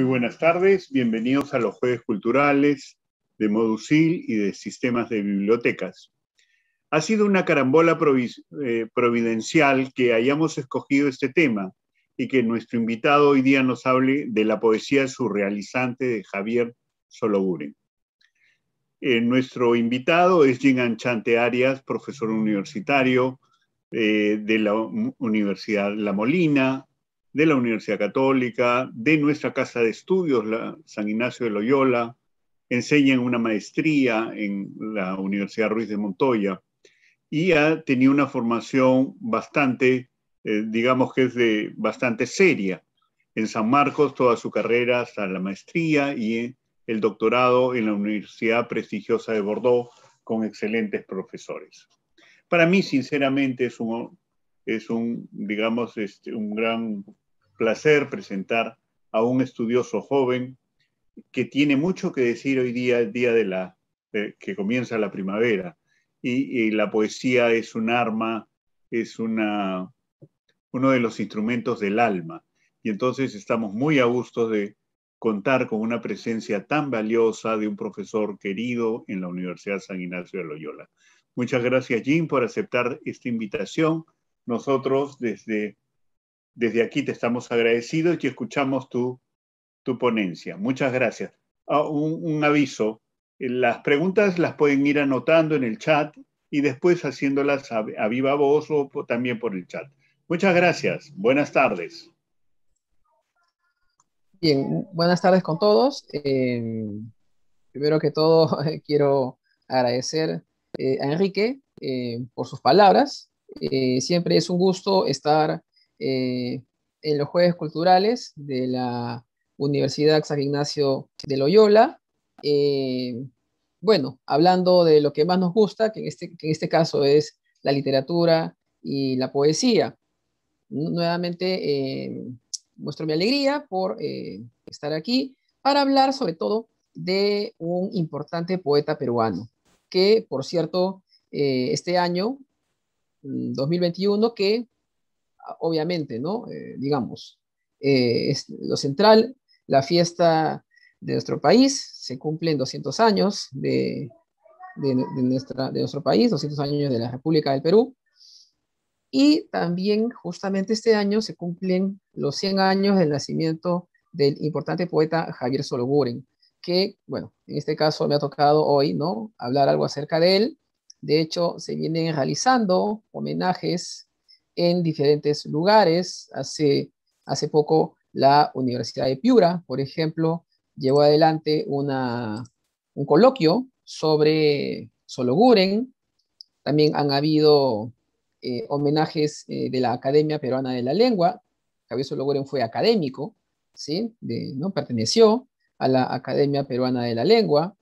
Muy buenas tardes, bienvenidos a los Jueves Culturales de Modusil y de Sistemas de Bibliotecas. Ha sido una carambola eh, providencial que hayamos escogido este tema y que nuestro invitado hoy día nos hable de la poesía surrealizante de Javier Sologuren. Eh, nuestro invitado es Jim Anchante Arias, profesor universitario eh, de la Universidad La Molina, de la Universidad Católica, de nuestra casa de estudios, la San Ignacio de Loyola, enseña en una maestría en la Universidad Ruiz de Montoya y ha tenido una formación bastante, eh, digamos que es de bastante seria. En San Marcos toda su carrera hasta la maestría y el doctorado en la Universidad prestigiosa de Bordeaux con excelentes profesores. Para mí, sinceramente, es un, es un digamos, este, un gran placer presentar a un estudioso joven que tiene mucho que decir hoy día, el día de la, que comienza la primavera. Y, la poesía es un arma, es una, uno de los instrumentos del alma. Y entonces estamos muy a gusto de contar con una presencia tan valiosa de un profesor querido en la Universidad San Ignacio de Loyola. Muchas gracias, Jim, por aceptar esta invitación. Nosotros desde desde aquí te estamos agradecidos y escuchamos tu, tu ponencia. Muchas gracias. Ah, un, aviso, las preguntas las pueden ir anotando en el chat y después haciéndolas a, viva voz o también por el chat. Muchas gracias. Buenas tardes. Bien, buenas tardes con todos. Eh, primero que todo, quiero agradecer eh, a Enrique eh, por sus palabras. siempre es un gusto estar eh, en los Jueves Culturales de la Universidad San Ignacio de Loyola. Eh, bueno, hablando de lo que más nos gusta, que en, este, que en este caso es la literatura y la poesía. Nuevamente, eh, muestro mi alegría por estar aquí para hablar sobre todo de un importante poeta peruano, que por cierto, este año, 2021, mm, que obviamente, ¿no? Eh, digamos, eh, es lo central, la fiesta de nuestro país, se cumplen 200 años de, de, nuestra, de nuestro país, 200 años de la República del Perú, y también justamente este año se cumplen los 100 años del nacimiento del importante poeta Javier Sologuren, que, bueno, en este caso me ha tocado hoy, ¿no? Hablar algo acerca de él. De hecho, se vienen realizando homenajes en diferentes lugares. Hace, hace poco la Universidad de Piura, por ejemplo, llevó adelante una, un coloquio sobre Sologuren. También han habido eh, homenajes eh, de la Academia Peruana de la Lengua. Javier Sologuren fue académico, ¿sí? ¿no? perteneció a la Academia Peruana de la Lengua,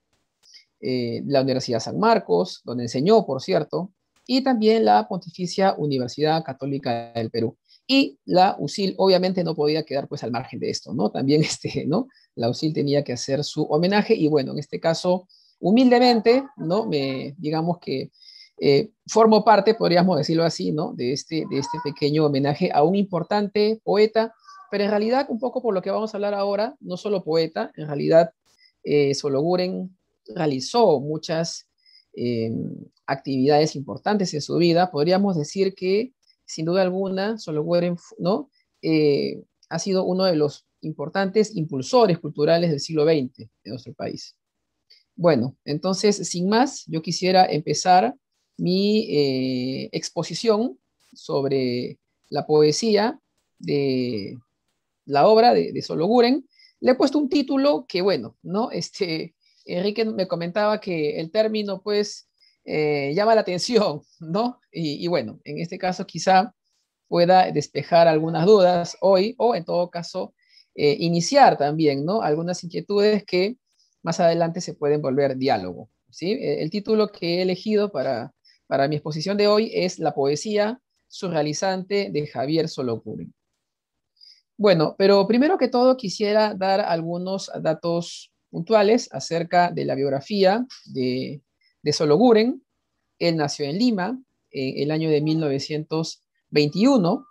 eh, la Universidad San Marcos, donde enseñó, por cierto, y también la Pontificia Universidad Católica del Perú. Y la USIL obviamente no podía quedar pues al margen de esto, ¿no? También este, ¿no? La USIL tenía que hacer su homenaje y bueno, en este caso, humildemente, ¿no? Me, digamos que eh, formo parte, podríamos decirlo así, ¿no? De este, de este pequeño homenaje a un importante poeta, pero en realidad, un poco por lo que vamos a hablar ahora, no solo poeta, en realidad eh, Sologuren realizó muchas eh, actividades importantes en su vida, podríamos decir que, sin duda alguna, Solo ¿no? Eh, ha sido uno de los importantes impulsores culturales del siglo XX de nuestro país. Bueno, entonces, sin más, yo quisiera empezar mi eh, exposición sobre la poesía de la obra de, de Sologuren. Le he puesto un título que, bueno, ¿no? Este, Enrique me comentaba que el término, pues, eh, llama la atención, ¿no? Y, bueno, en este caso quizá pueda despejar algunas dudas hoy o en todo caso eh, iniciar también, ¿no? Algunas inquietudes que más adelante se pueden volver diálogo, ¿sí? E, el título que he elegido para, para mi exposición de hoy es La poesía surrealizante de Javier Solocuri. Bueno, pero primero que todo quisiera dar algunos datos puntuales acerca de la biografía de de Sologuren. Él nació en Lima en el año de 1921.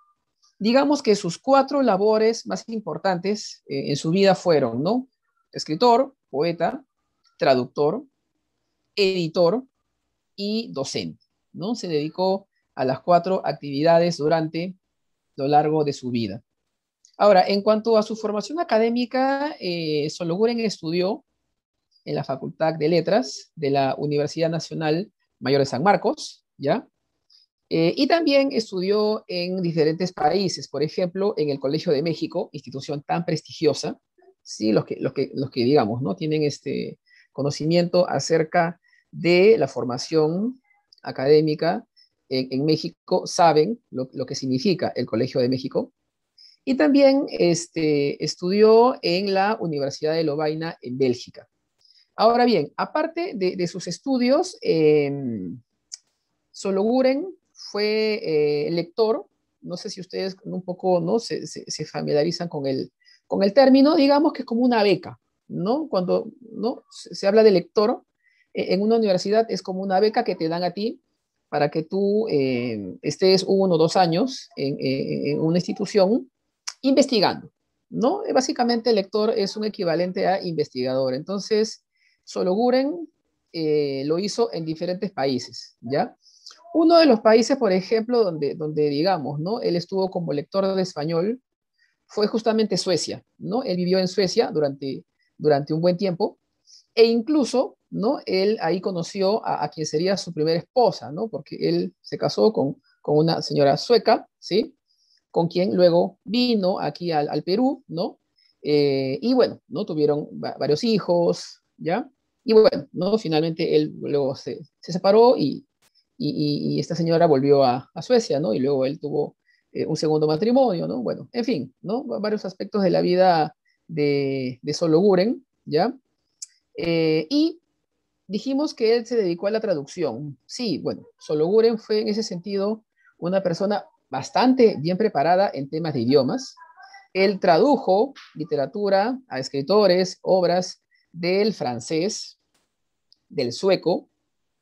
digamos que sus cuatro labores más importantes eh, en su vida fueron, ¿no? Escritor, poeta, traductor, editor y docente, ¿no? Se dedicó a las cuatro actividades durante lo largo de su vida. Ahora, en cuanto a su formación académica, eh, Sologuren estudió en la Facultad de Letras de la Universidad Nacional Mayor de San Marcos, ¿ya? Eh, y también estudió en diferentes países, por ejemplo, en el Colegio de México, institución tan prestigiosa, ¿sí? los, que, los, que, los que digamos, ¿no? tienen este conocimiento acerca de la formación académica en, México saben lo, que significa el Colegio de México. Y también este, estudió en la Universidad de Lovaina en Bélgica. Ahora bien, aparte de, sus estudios, eh, Sologuren fue eh, lector, no sé si ustedes un poco ¿no? se, familiarizan con el, con el término, digamos que es como una beca, ¿no? Cuando ¿no? se, habla de lector e, en una universidad es como una beca que te dan a ti para que tú eh, estés uno o dos años en, una institución investigando, ¿no? Básicamente el lector es un equivalente a investigador. Entonces, Sologuren eh, lo hizo en diferentes países, ¿ya? Uno de los países, por ejemplo, donde, donde digamos, ¿no? Él estuvo como lector de español, fue justamente Suecia, ¿no? Él vivió en Suecia durante, durante un buen tiempo e incluso, ¿no? Él ahí conoció a, quien sería su primera esposa, ¿no? Porque él se casó con, con una señora sueca, ¿sí? Con quien luego vino aquí al, Perú, ¿no? Eh, y bueno, ¿no? Tuvieron varios hijos, ¿ya? Y bueno, ¿no? Finalmente él luego se, se separó y, y, esta señora volvió a, Suecia, ¿no? Y luego él tuvo eh, un segundo matrimonio, ¿no? Bueno, en fin, ¿no? Varios aspectos de la vida de, de ¿ya? Eh, y dijimos que él se dedicó a la traducción. Sí, bueno, Solo Guren fue en ese sentido una persona bastante bien preparada en temas de idiomas. Él tradujo literatura a escritores, obras del francés, del sueco,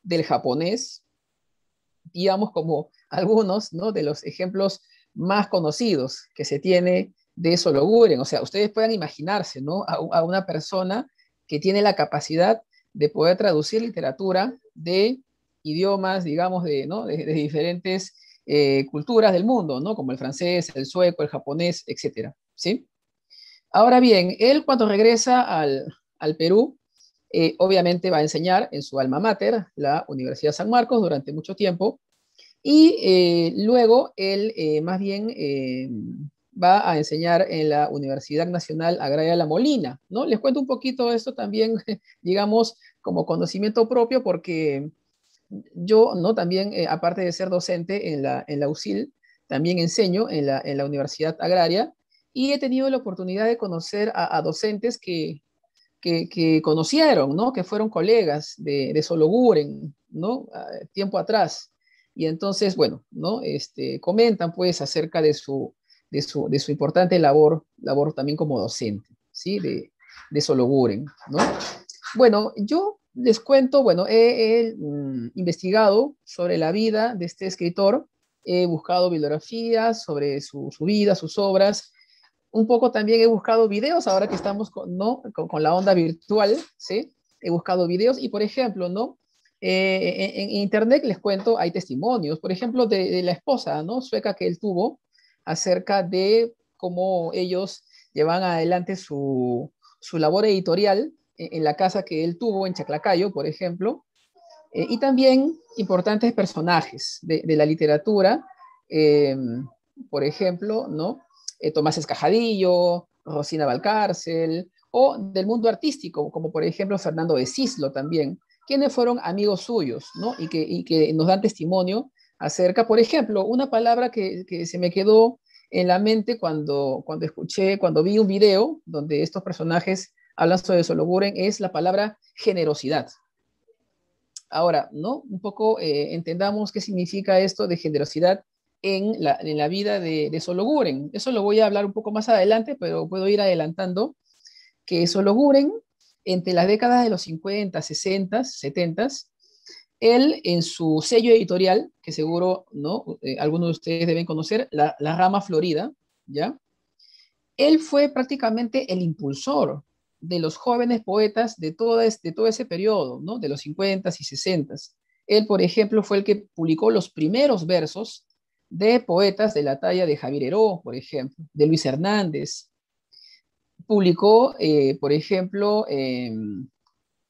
del japonés, digamos, como algunos ¿no? de los ejemplos más conocidos que se tiene de Sologuren. O sea, ustedes pueden imaginarse ¿no? a, una persona que tiene la capacidad de poder traducir literatura de idiomas, digamos, de, ¿no? de, diferentes eh, culturas del mundo, ¿no? como el francés, el sueco, el japonés, etc. ¿sí? Ahora bien, él cuando regresa al, al Perú, eh, obviamente va a enseñar en su alma mater, la Universidad San Marcos, durante mucho tiempo, y eh, luego él eh, más bien va a enseñar en la Universidad Nacional Agraria La Molina, ¿no? Les cuento un poquito esto también, digamos, como conocimiento propio, porque yo, ¿no? También, aparte de ser docente en la, en la USIL, también enseño en la, en la Universidad Agraria y he tenido la oportunidad de conocer a, docentes que, que, conocieron, ¿no? Que fueron colegas de, de Sologuren, ¿no? tiempo atrás. Y entonces, bueno, ¿no? Este, comentan pues acerca de su, de su, de su importante labor, labor también como docente, ¿sí? De, de Sologuren, ¿no? Bueno, yo les cuento, bueno, he, mm, investigado sobre la vida de este escritor, he buscado bibliografías sobre su, su, vida, sus obras, un poco también he buscado videos, ahora que estamos con, ¿no? con, la onda virtual, ¿sí? He buscado videos y, por ejemplo, ¿no? Eh, en, internet les cuento, hay testimonios, por ejemplo, de, la esposa ¿no? sueca que él tuvo acerca de cómo ellos llevan adelante su, su labor editorial en, la casa que él tuvo en Chaclacayo, por ejemplo, eh, y también importantes personajes de, la literatura, em, por ejemplo, ¿no? Eh, Tomás Escajadillo, Rosina Valcárcel, o del mundo artístico, como por ejemplo Fernando de Cislo también, quienes fueron amigos suyos, ¿no? Y que, nos dan testimonio acerca, por ejemplo, una palabra que, se me quedó en la mente cuando, cuando escuché, cuando vi un video donde estos personajes hablan sobre Sologuren, es la palabra generosidad. Ahora, ¿no? Un poco eh, entendamos qué significa esto de generosidad en la, en la vida de, de, Sologuren. Eso lo voy a hablar un poco más adelante, pero puedo ir adelantando que Sologuren entre las décadas de los 50, 60, 70, él en su sello editorial, que seguro ¿no? Eh, algunos de ustedes deben conocer, la, Rama Florida, ¿ya? Él fue prácticamente el impulsor de los jóvenes poetas de todo, este, todo ese periodo, ¿no? de los 50 y 60. Él, por ejemplo, fue el que publicó los primeros versos de poetas de la talla de Javier Heró, por ejemplo, de Luis Hernández. Publicó, eh, por ejemplo, em,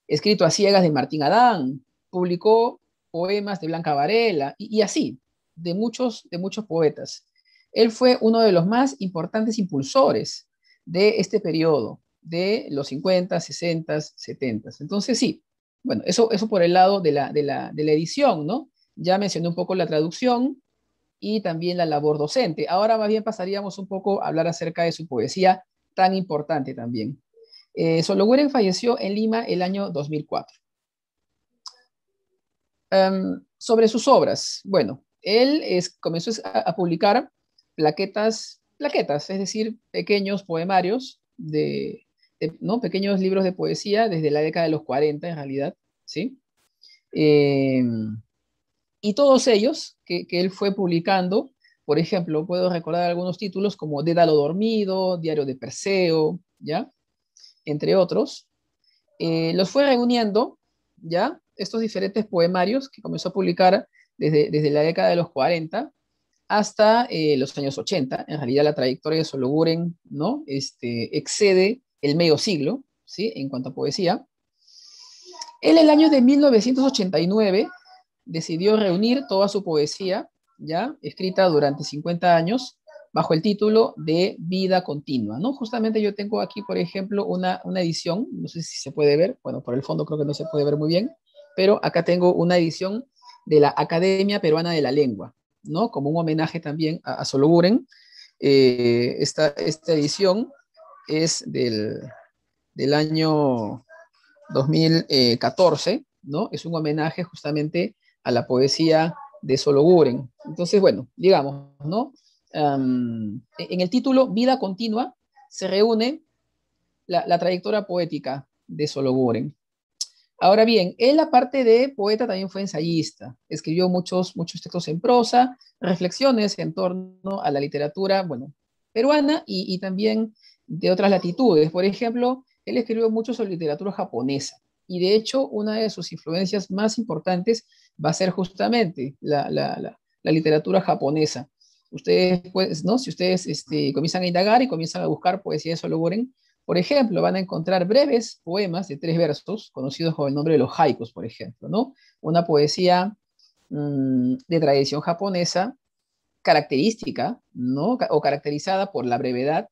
escrito a ciegas de Martín Adán, publicó poemas de Blanca Varela y, así, de muchos, de muchos poetas. Él fue uno de los más importantes impulsores de este periodo, de los 50, 60, 70. Entonces, sí, bueno, eso, eso por el lado de la, de la, de la edición, ¿no? Ya mencioné un poco la traducción y también la labor docente. Ahora más bien pasaríamos un poco a hablar acerca de su poesía tan importante también. Eh, Sologuren falleció en Lima el año 2004. Em, sobre sus obras, bueno, él comenzó a, publicar plaquetas, plaquetas, es decir, pequeños poemarios de, ¿no? pequeños libros de poesía desde la década de los 40 en realidad, ¿sí? Em, y todos ellos que, él fue publicando, por ejemplo, puedo recordar algunos títulos como Dédalo Dormido, Diario de Perseo, ¿ya? Entre otros, eh, los fue reuniendo, ¿ya? estos diferentes poemarios que comenzó a publicar desde, desde la década de los 40 hasta eh, los años 80. En realidad la trayectoria de Sologuren ¿no? este, excede el medio siglo ¿sí? en cuanto a poesía. En el año de 1989 decidió reunir toda su poesía, ya escrita durante 50 años, bajo el título de Vida Continua, ¿no? Justamente yo tengo aquí, por ejemplo, una, una edición, no sé si se puede ver, bueno, por el fondo creo que no se puede ver muy bien, pero acá tengo una edición de la Academia Peruana de la Lengua, ¿no? Como un homenaje también a, a. Eh, esta, esta, edición es del, del año 2014, ¿no? Es un homenaje justamente a la poesía de Sologuren. Entonces, bueno, digamos, ¿no? en el título Vida Continua se reúne la, trayectoria poética de Sologuren. Ahora bien, él aparte de poeta también fue ensayista, escribió muchos, muchos textos en prosa, reflexiones en torno a la literatura, bueno, peruana y, también de otras latitudes. Por ejemplo, él escribió mucho sobre literatura japonesa y de hecho una de sus influencias más importantes va a ser justamente la, literatura japonesa. Ustedes, pues, ¿no? Si ustedes este, comienzan a indagar y comienzan a buscar poesía de Sologoren, por ejemplo, van a encontrar breves poemas de tres versos, conocidos con el nombre de los haikus, por ejemplo, ¿no? Una poesía mm, de tradición japonesa característica, ¿no? O caracterizada por la brevedad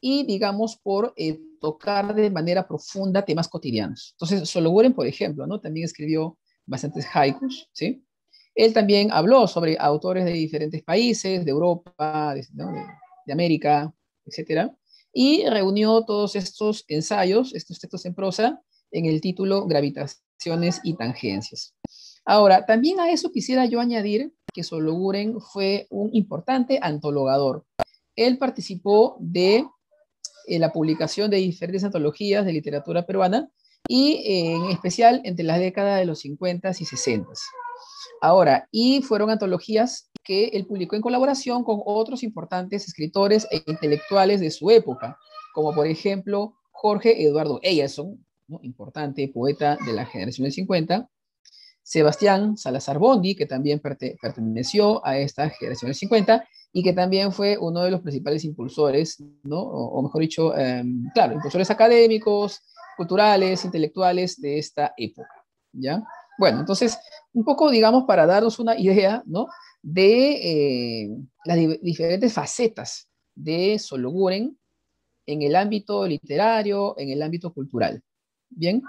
y, digamos, por eh, tocar de manera profunda temas cotidianos. Entonces, Sologuren, por ejemplo, ¿no? También escribió bastantes haikus, ¿sí? Él también habló sobre autores de diferentes países, de Europa, de, América, etcétera y reunió todos estos ensayos, estos textos en prosa, en el título Gravitaciones y Tangencias. Ahora, también a eso quisiera yo añadir que Sologuren fue un importante antologador. Él participó de eh, la publicación de diferentes antologías de literatura peruana y eh, en especial entre las décadas de los 50 y 60. Ahora, y fueron antologías que él publicó en colaboración con otros importantes escritores e intelectuales de su época, como por ejemplo Jorge Eduardo Eyerson, importante poeta de la generación del 50, Sebastián Salazar Bondi, que también perteneció a esta generación del 50 y que también fue uno de los principales impulsores, ¿no? o, mejor dicho, em, claro, impulsores académicos, culturales, intelectuales de esta época. ¿ya? Bueno, entonces, un poco, digamos, para darnos una idea, ¿no? de eh, las diferentes facetas de Sologuren en el ámbito literario, en el ámbito cultural. Bien.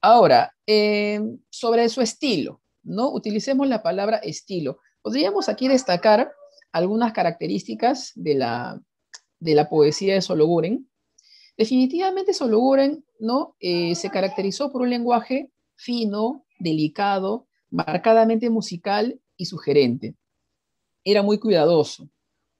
Ahora, eh, sobre su estilo, ¿no? Utilicemos la palabra estilo. Podríamos aquí destacar algunas características de la, de la poesía de Sologuren. Definitivamente Sologuren, ¿no? Eh, se caracterizó por un lenguaje fino, delicado, marcadamente musical y sugerente. Era muy cuidadoso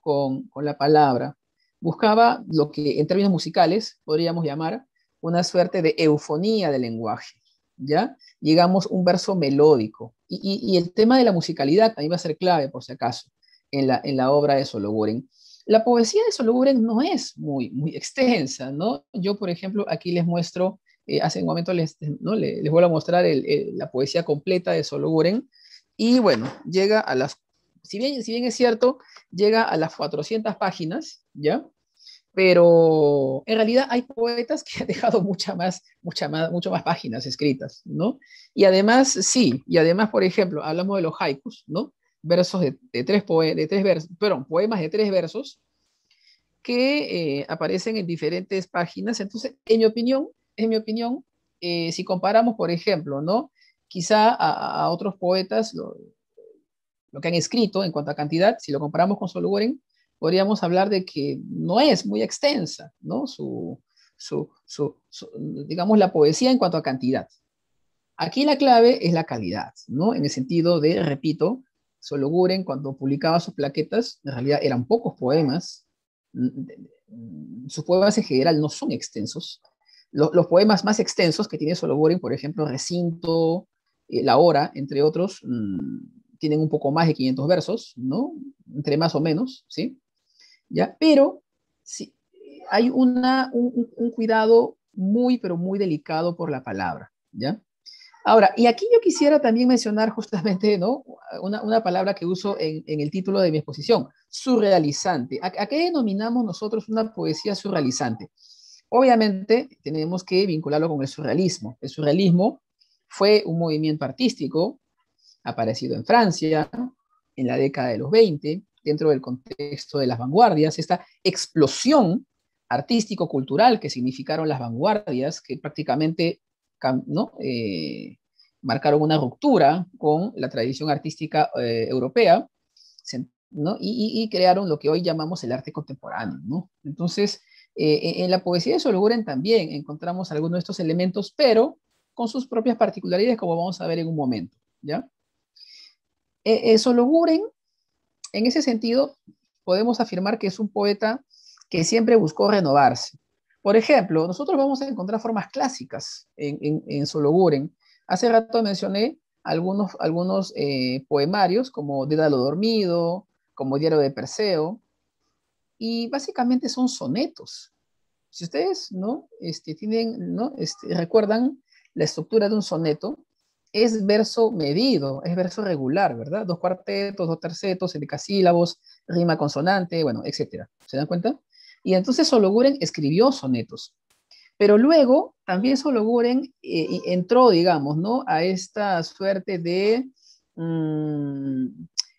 con, la palabra. Buscaba lo que en términos musicales podríamos llamar una suerte de eufonía del lenguaje. ¿ya? Llegamos un verso melódico. Y, el tema de la musicalidad también va a ser clave, por si acaso, en la, en la obra de Sologuren. La poesía de Sologuren no es muy, extensa, ¿no? Yo, por ejemplo, aquí les muestro, eh, hace un momento les, ¿no? voy a mostrar la poesía completa de Sologuren, y bueno, llega a las, si bien, si bien es cierto, llega a las 400 páginas, ¿ya? pero en realidad hay poetas que han dejado mucha más, mucha más, mucho más páginas escritas, ¿no? Y además, sí, y además, por ejemplo, hablamos de los haikus, ¿no? Versos de, tres, de tres versos, perdón, poemas de tres versos que eh, aparecen en diferentes páginas. Entonces, en mi opinión, en mi opinión, eh, si comparamos, por ejemplo, ¿no? Quizá a, otros poetas, lo, que han escrito en cuanto a cantidad, si lo comparamos con Sologoren, podríamos hablar de que no es muy extensa, ¿no? Su, digamos, la poesía en cuanto a cantidad. Aquí la clave es la calidad, ¿no? En el sentido de, repito, Sologuren cuando publicaba sus plaquetas, en realidad eran pocos poemas, sus poemas en general no son extensos. Los, poemas más extensos que tiene Sologuren, por ejemplo, Recinto, eh, La Hora, entre otros, mm, tienen un poco más de 500 versos, ¿no? Entre más o menos, ¿sí? ¿ya? Pero sí, hay una, un, cuidado muy, pero muy delicado por la palabra, ¿ya? Ahora, y aquí yo quisiera también mencionar justamente, ¿no? Una, palabra que uso en, el título de mi exposición, surrealizante. ¿A, qué denominamos nosotros una poesía surrealizante? Obviamente tenemos que vincularlo con el surrealismo. El surrealismo fue un movimiento artístico aparecido en Francia en la década de los 20, dentro del contexto de las vanguardias, esta explosión artístico-cultural que significaron las vanguardias, que prácticamente ¿no? Eh, marcaron una ruptura con la tradición artística eh, europea, y, crearon lo que hoy llamamos el arte contemporáneo. Entonces, eh, en la poesía de Sologuren también encontramos algunos de estos elementos, pero con sus propias particularidades, como vamos a ver en un momento. ¿ya? Sologuren en ese sentido, podemos afirmar que es un poeta que siempre buscó renovarse. Por ejemplo, nosotros vamos a encontrar formas clásicas en, en, Sologuren. Hace rato mencioné algunos, algunos eh, poemarios como Dédalo Dormido, como Diario de Perseo, y básicamente son sonetos. Si ustedes ¿no? Este, tienen, ¿no? Este, recuerdan la estructura de un soneto, es verso medido, es verso regular, ¿verdad? Dos cuartetos, dos tercetos, endecasílabos, rima consonante, bueno, etcétera. ¿Se dan cuenta? Y entonces Sologuren escribió sonetos. Pero luego también Sologuren eh, entró, digamos, ¿no? A esta suerte de mm,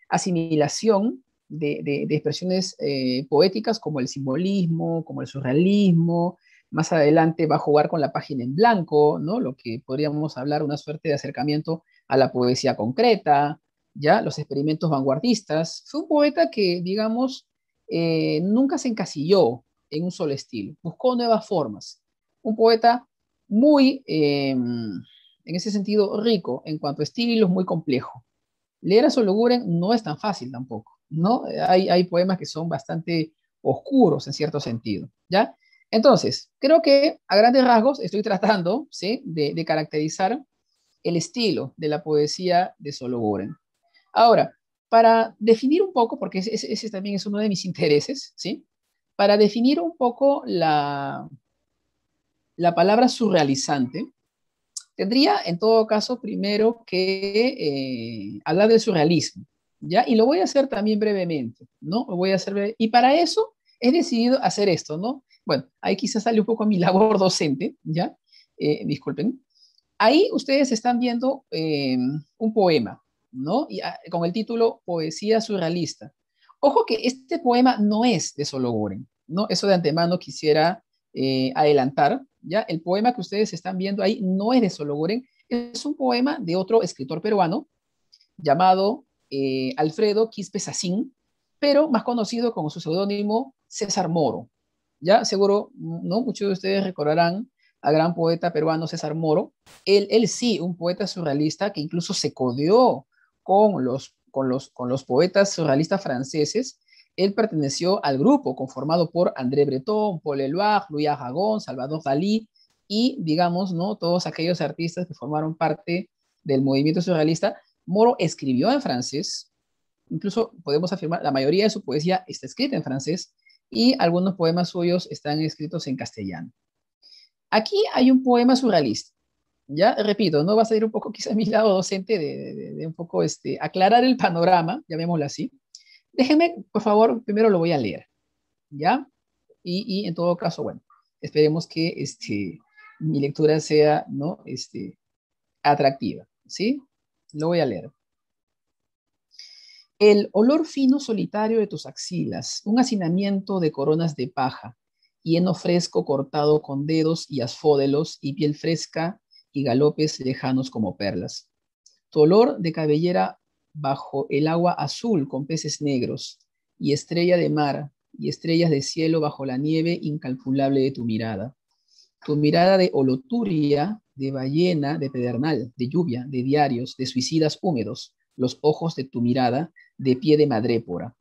asimilación de, expresiones eh, poéticas como el simbolismo, como el surrealismo, más adelante va a jugar con la página en blanco, ¿no? Lo que podríamos hablar una suerte de acercamiento a la poesía concreta, ya los experimentos vanguardistas. Fue un poeta que, digamos, eh, nunca se encasilló en un solo estilo, buscó nuevas formas. Un poeta muy, em, en ese sentido, rico en cuanto a estilos, muy complejo. Leer a Sologuren no es tan fácil tampoco, ¿no? Hay, hay poemas que son bastante oscuros en cierto sentido, ¿ya? Entonces, creo que a grandes rasgos estoy tratando ¿sí? de, caracterizar el estilo de la poesía de Sologuren. Ahora, para definir un poco, porque ese, también es uno de mis intereses, ¿sí? Para definir un poco la, la palabra surrealizante, tendría en todo caso primero que eh, hablar del surrealismo, ¿ya? Y lo voy a hacer también brevemente, ¿no? Lo voy a hacer y para eso he decidido hacer esto, ¿no? Bueno, ahí quizás sale un poco mi labor docente, ¿ya? Eh, disculpen. Ahí ustedes están viendo eh, un poema, ¿no? Y, ah, con el título Poesía Surrealista. Ojo que este poema no es de Sologoren, ¿no? Eso de antemano quisiera eh, adelantar, ¿ya? El poema que ustedes están viendo ahí no es de Sologoren, es un poema de otro escritor peruano llamado Alfredo Quispe Sacín, pero más conocido como su seudónimo César Moro, ya seguro, ¿no? Muchos de ustedes recordarán al gran poeta peruano César Moro. Él, él sí, un poeta surrealista que incluso se codeó con los, con los, con los poetas surrealistas franceses. Él perteneció al grupo conformado por André Breton, Paul Eluard, Louis Aragon, Salvador Dalí y, digamos, ¿no? Todos aquellos artistas que formaron parte del movimiento surrealista, Moro escribió en francés, incluso podemos afirmar, la mayoría de su poesía está escrita en francés y algunos poemas suyos están escritos en castellano. Aquí hay un poema surrealista. Ya repito, no va a ser un poco quizás mi lado docente de, un poco este, aclarar el panorama, llamémoslo así. Déjenme, por favor, primero lo voy a leer, ¿ya? Y, y en todo caso, bueno, esperemos que este, mi lectura sea ¿no? este, atractiva. ¿Sí? Lo voy a leer. El olor fino solitario de tus axilas, un hacinamiento de coronas de paja, hieno fresco cortado con dedos y asfódelos y piel fresca y galopes lejanos como perlas. Tu olor de cabellera bajo el agua azul con peces negros y estrella de mar y estrellas de cielo bajo la nieve incalculable de tu mirada tu mirada de holoturia, de ballena, de pedernal, de lluvia, de diarios, de suicidas húmedos, los ojos de tu mirada, de pie de madrépora.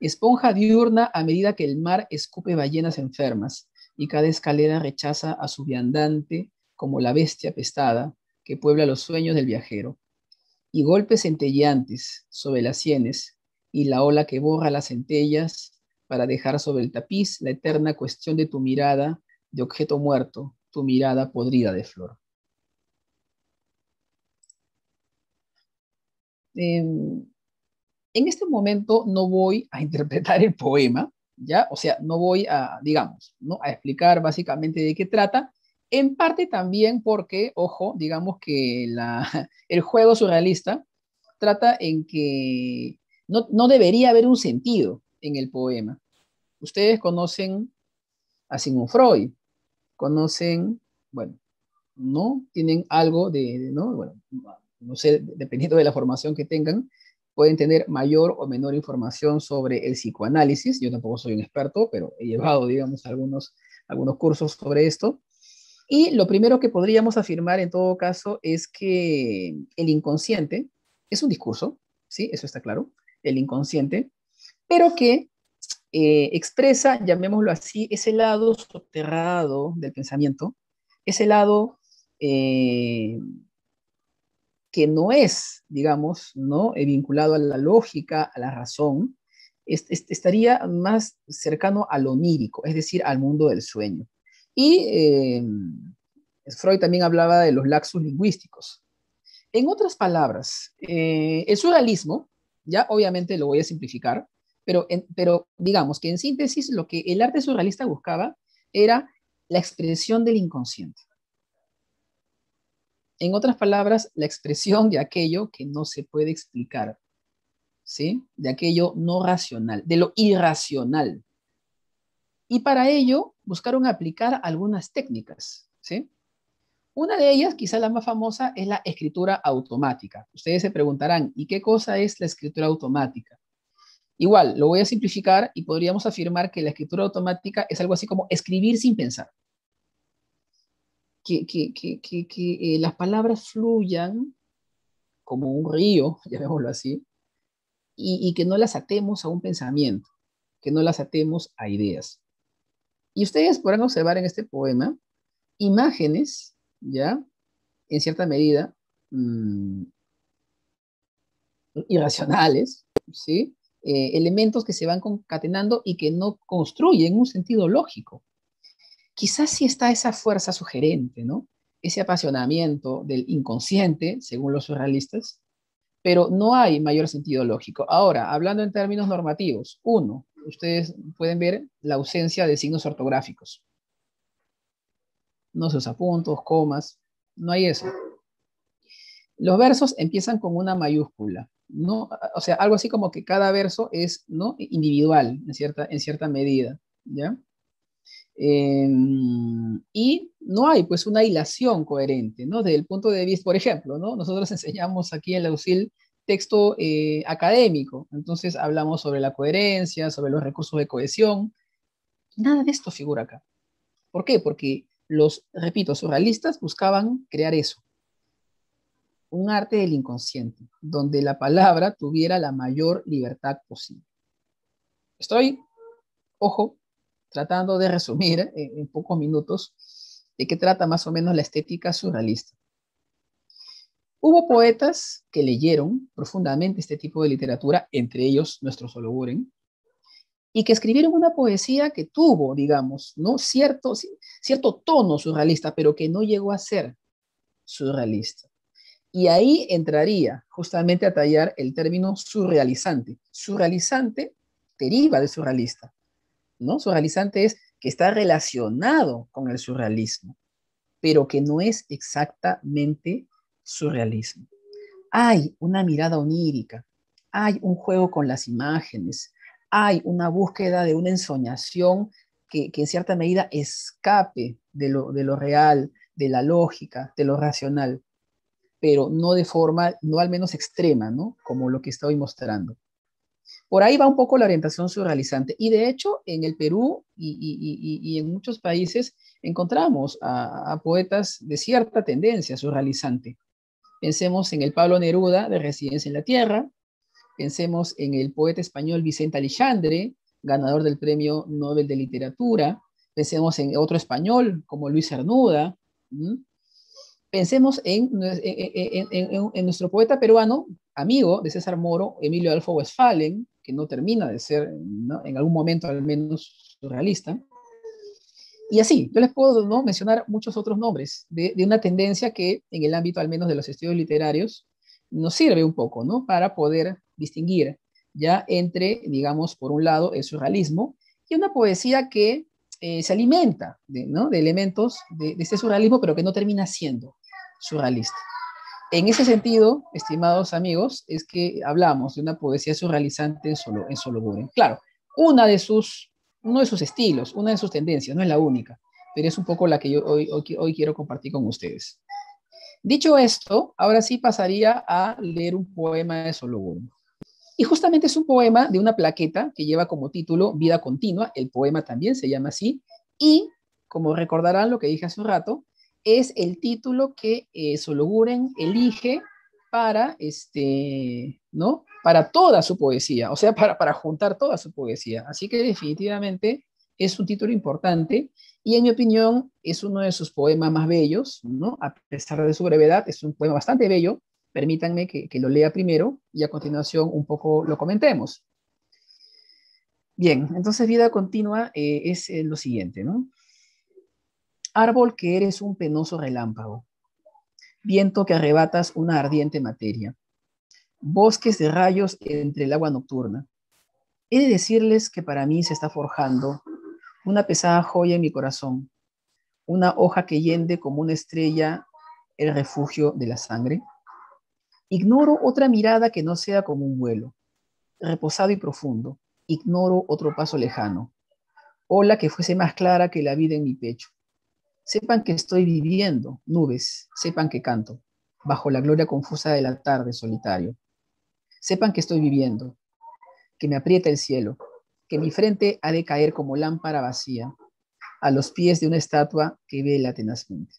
Esponja diurna a medida que el mar escupe ballenas enfermas y cada escalera rechaza a su viandante como la bestia pestada que puebla los sueños del viajero. Y golpes centelleantes sobre las sienes y la ola que borra las centellas para dejar sobre el tapiz la eterna cuestión de tu mirada de objeto muerto, tu mirada podrida de flor. en este momento no voy a interpretar el poema, ¿ya? O sea, no voy a, digamos, ¿no? a explicar básicamente de qué trata, en parte también porque, ojo, digamos que el juego surrealista trata en que no, no debería haber un sentido en el poema. Ustedes conocen a Sigmund Freud, conocen, bueno, no tienen algo de, ¿no? Bueno, no sé, dependiendo de la formación que tengan, pueden tener mayor o menor información sobre el psicoanálisis. Yo tampoco soy un experto, pero he llevado, digamos, algunos, algunos cursos sobre esto. Y lo primero que podríamos afirmar en todo caso es que el inconsciente es un discurso, ¿sí? Eso está claro, el inconsciente, pero que eh, expresa, llamémoslo así, ese lado soterrado del pensamiento, ese lado eh, que no es, digamos, ¿no? Eh, vinculado a la lógica, a la razón, estaría más cercano a lo onírico, es decir, al mundo del sueño. Y Freud también hablaba de los laxos lingüísticos. En otras palabras, el surrealismo, ya obviamente lo voy a simplificar, pero, digamos que en síntesis lo que el arte surrealista buscaba era la expresión del inconsciente. En otras palabras, la expresión de aquello que no se puede explicar, ¿sí? De aquello no racional, de lo irracional. Y para ello buscaron aplicar algunas técnicas, ¿sí? Una de ellas, quizá la más famosa, es la escritura automática. Ustedes se preguntarán, ¿y qué cosa es la escritura automática? Igual, lo voy a simplificar y podríamos afirmar que la escritura automática es algo así como escribir sin pensar. Que, eh, las palabras fluyan como un río, llamémoslo así, y, que no las atemos a un pensamiento, que no las atemos a ideas. Y ustedes podrán observar en este poema imágenes, ¿ya? En cierta medida, mm, irracionales, ¿sí? Eh, elementos que se van concatenando y que no construyen un sentido lógico. Quizás sí está esa fuerza sugerente, ¿no? Ese apasionamiento del inconsciente, según los surrealistas, pero no hay mayor sentido lógico. Ahora, hablando en términos normativos, uno, ustedes pueden ver la ausencia de signos ortográficos. No se usa puntos, comas, no hay eso. Los versos empiezan con una mayúscula. ¿no? O sea, algo así como que cada verso es, ¿no? Individual, en cierta, en cierta medida, ¿ya? Em, y no hay, pues, una hilación coherente, ¿no? Desde el punto de vista, por ejemplo, ¿no? Nosotros enseñamos aquí en la UCIL texto eh, académico, entonces hablamos sobre la coherencia, sobre los recursos de cohesión. Nada de esto figura acá. ¿Por qué? Porque los, repito, surrealistas buscaban crear eso, un arte del inconsciente, donde la palabra tuviera la mayor libertad posible. Estoy, ojo, tratando de resumir en, pocos minutos de qué trata más o menos la estética surrealista. Hubo poetas que leyeron profundamente este tipo de literatura, entre ellos nuestro Sologuren, y que escribieron una poesía que tuvo, digamos, ¿no? cierto, cierto tono surrealista, pero que no llegó a ser surrealista. Y ahí entraría justamente a tallar el término surrealizante. Surrealizante deriva de surrealista, ¿no? Surrealizante es que está relacionado con el surrealismo, pero que no es exactamente surrealismo. Hay una mirada onírica, hay un juego con las imágenes, hay una búsqueda de una ensoñación que, en cierta medida escape de lo, real, de la lógica, de lo racional, pero no de forma, no al menos extrema, ¿no? Como lo que estoy mostrando. Por ahí va un poco la orientación surrealizante. Y de hecho, en el Perú y, en muchos países encontramos a, poetas de cierta tendencia surrealizante. Pensemos en el Pablo Neruda de Residencia en la Tierra, pensemos en el poeta español Vicente Alexandre, ganador del Premio Nobel de Literatura, pensemos en otro español como Luis Cernuda, pensemos en, nuestro poeta peruano, amigo de César Moro, Emilio Alfo Westphalen, que no termina de ser, en algún momento al menos, surrealista. Y así, yo les puedo ¿no? mencionar muchos otros nombres de, una tendencia que en el ámbito al menos de los estudios literarios nos sirve un poco, ¿no? Para poder distinguir ya entre, digamos, por un lado, el surrealismo y una poesía que eh, se alimenta de, ¿no? de elementos de, de, este surrealismo, pero que no termina siendo surrealista. En ese sentido, estimados amigos, es que hablamos de una poesía surrealizante en solo, en solo Claro, una de sus, uno de sus estilos, una de sus tendencias, no es la única, pero es un poco la que yo hoy, quiero compartir con ustedes. Dicho esto, ahora sí pasaría a leer un poema de Sologuren. Y justamente es un poema de una plaqueta que lleva como título Vida Continua, el poema también se llama así, y como recordarán lo que dije hace un rato, es el título que eh, Sologuren elige para, este, ¿no? Para toda su poesía, o sea, para, para juntar toda su poesía. Así que definitivamente es un título importante y en mi opinión es uno de sus poemas más bellos, ¿no? A pesar de su brevedad, es un poema bastante bello. Permítanme que, lo lea primero y a continuación un poco lo comentemos. Bien, entonces vida continua eh, es eh, lo siguiente, ¿no? Árbol que eres un penoso relámpago, viento que arrebatas una ardiente materia, bosques de rayos entre el agua nocturna. He de decirles que para mí se está forjando una pesada joya en mi corazón, una hoja que yende como una estrella el refugio de la sangre. Ignoro otra mirada que no sea como un vuelo, reposado y profundo. Ignoro otro paso lejano. Ola que fuese más clara que la vida en mi pecho. Sepan que estoy viviendo, nubes, sepan que canto, bajo la gloria confusa de la tarde solitario. Sepan que estoy viviendo, que me aprieta el cielo, que mi frente ha de caer como lámpara vacía a los pies de una estatua que vela tenazmente.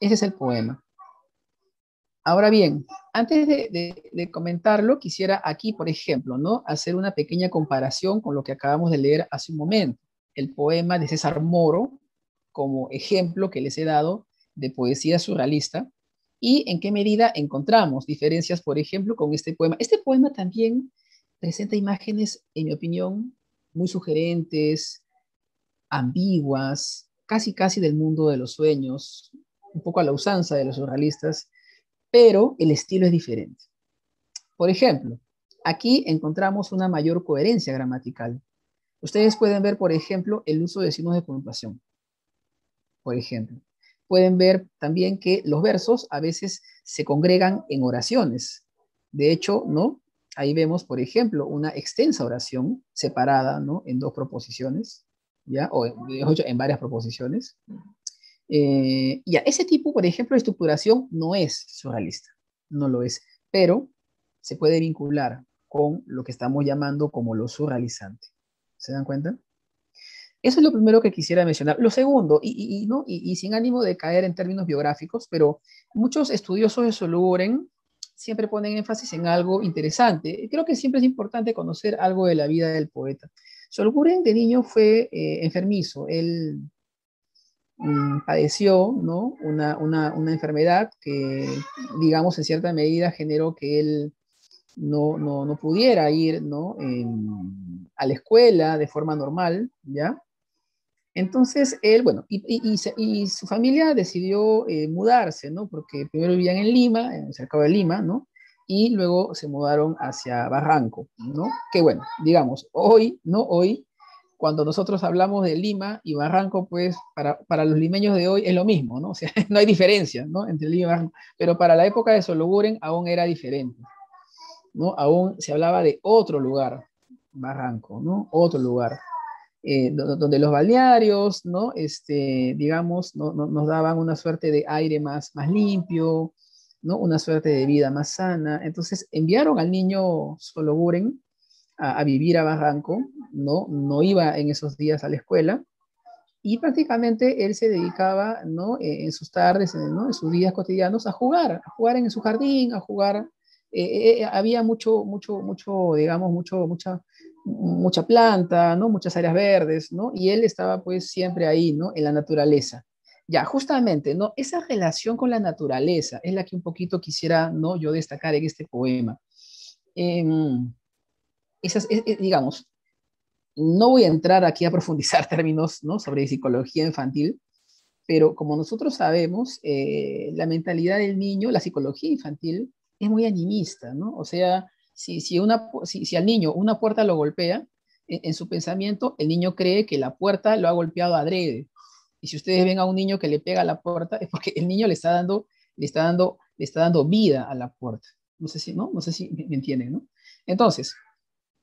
Ese es el poema. Ahora bien, antes de, comentarlo, quisiera aquí, por ejemplo, ¿no? hacer una pequeña comparación con lo que acabamos de leer hace un momento el poema de César Moro como ejemplo que les he dado de poesía surrealista y en qué medida encontramos diferencias, por ejemplo, con este poema. Este poema también presenta imágenes, en mi opinión, muy sugerentes, ambiguas, casi casi del mundo de los sueños, un poco a la usanza de los surrealistas, pero el estilo es diferente. Por ejemplo, aquí encontramos una mayor coherencia gramatical. Ustedes pueden ver, por ejemplo, el uso de signos de puntuación. Por ejemplo, pueden ver también que los versos a veces se congregan en oraciones. De hecho, ¿no? Ahí vemos, por ejemplo, una extensa oración separada, ¿no? En dos proposiciones, ¿ya? O en varias proposiciones. Eh, ya, ese tipo, por ejemplo, de estructuración no es surrealista, no lo es, pero se puede vincular con lo que estamos llamando como lo surrealizante. ¿Se dan cuenta? Eso es lo primero que quisiera mencionar. Lo segundo, y, ¿no? y, sin ánimo de caer en términos biográficos, pero muchos estudiosos de Soluren siempre ponen énfasis en algo interesante. Creo que siempre es importante conocer algo de la vida del poeta. Soluren de niño fue eh, enfermizo. Él mm, padeció ¿no? una, una, una, enfermedad que, digamos, en cierta medida generó que él no, no, no pudiera ir ¿no? a la escuela de forma normal, ¿ya? Entonces él, bueno, y, su familia decidió eh, mudarse, ¿no? Porque primero vivían en Lima, en el cercado de Lima, ¿no? Y luego se mudaron hacia Barranco, ¿no? Que bueno, digamos, hoy, ¿no? Hoy, cuando nosotros hablamos de Lima y Barranco, pues para, para los limeños de hoy es lo mismo, ¿no? O sea, no hay diferencia, ¿no? Entre Lima y Barranco. Pero para la época de Sologuren aún era diferente, ¿no? Aún se hablaba de otro lugar, Barranco, ¿no? Otro lugar. Eh, donde los balnearios, ¿no? Este, digamos, no, nos daban una suerte de aire más, más limpio, ¿no? Una suerte de vida más sana. Entonces enviaron al niño Sologuren a, a vivir a Barranco, ¿no? No iba en esos días a la escuela y prácticamente él se dedicaba, ¿no? Eh, en sus tardes, ¿no? En sus días cotidianos a jugar, a jugar en su jardín, a jugar. Eh, había mucho, mucho, mucho, digamos, mucho, mucha, mucha planta, ¿no? Muchas áreas verdes, ¿no? Y él estaba pues siempre ahí, ¿no? En la naturaleza. Ya, justamente, ¿no? Esa relación con la naturaleza es la que un poquito quisiera, ¿no? Yo destacar en este poema. Em, esas, digamos, no voy a entrar aquí a profundizar términos, ¿no? Sobre psicología infantil, pero como nosotros sabemos, eh, la mentalidad del niño, la psicología infantil, es muy animista, ¿no? O sea, si, si, una, si, al niño una puerta lo golpea, en, su pensamiento, el niño cree que la puerta lo ha golpeado adrede. Y si ustedes ven a un niño que le pega a la puerta, es porque el niño le está dando, le está dando, le está dando vida a la puerta. No sé si, ¿no? No sé si me entienden, ¿no? Entonces,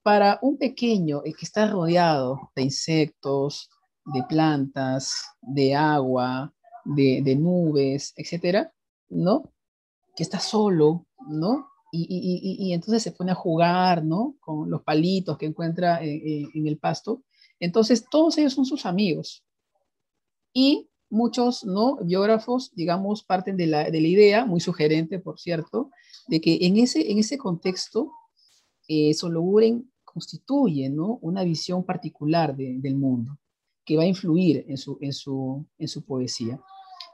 para un pequeño que está rodeado de insectos, de plantas, de agua, de, de nubes, etcétera, ¿no? Que está solo, ¿no? Y, entonces se pone a jugar, ¿no? Con los palitos que encuentra en, el pasto. Entonces, todos ellos son sus amigos. Y muchos, ¿no? Biógrafos, digamos, parten de la, idea, muy sugerente, por cierto, de que en ese, en ese contexto, eh, Sologuren constituye, ¿no? Una visión particular del mundo que va a influir en su, en su, en su poesía.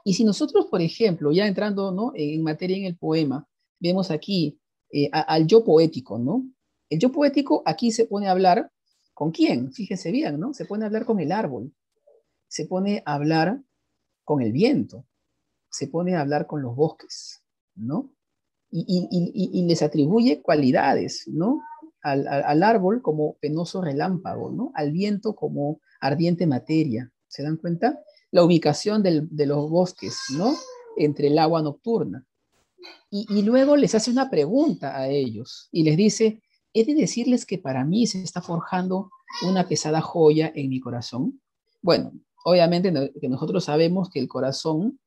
Y si nosotros, por ejemplo, ya entrando ¿no? en materia en el poema, vemos aquí eh, al yo poético, ¿no? El yo poético aquí se pone a hablar con quién, fíjense bien, ¿no? Se pone a hablar con el árbol, se pone a hablar con el viento, se pone a hablar con los bosques, ¿no? Y, les atribuye cualidades, ¿no? Al, árbol como penoso relámpago, ¿no? Al viento como ardiente materia, ¿se dan cuenta? La ubicación de los bosques, ¿no? Entre el agua nocturna, y, luego les hace una pregunta a ellos y les dice, he de decirles que para mí se está forjando una pesada joya en mi corazón. Bueno, obviamente que nosotros sabemos que el corazón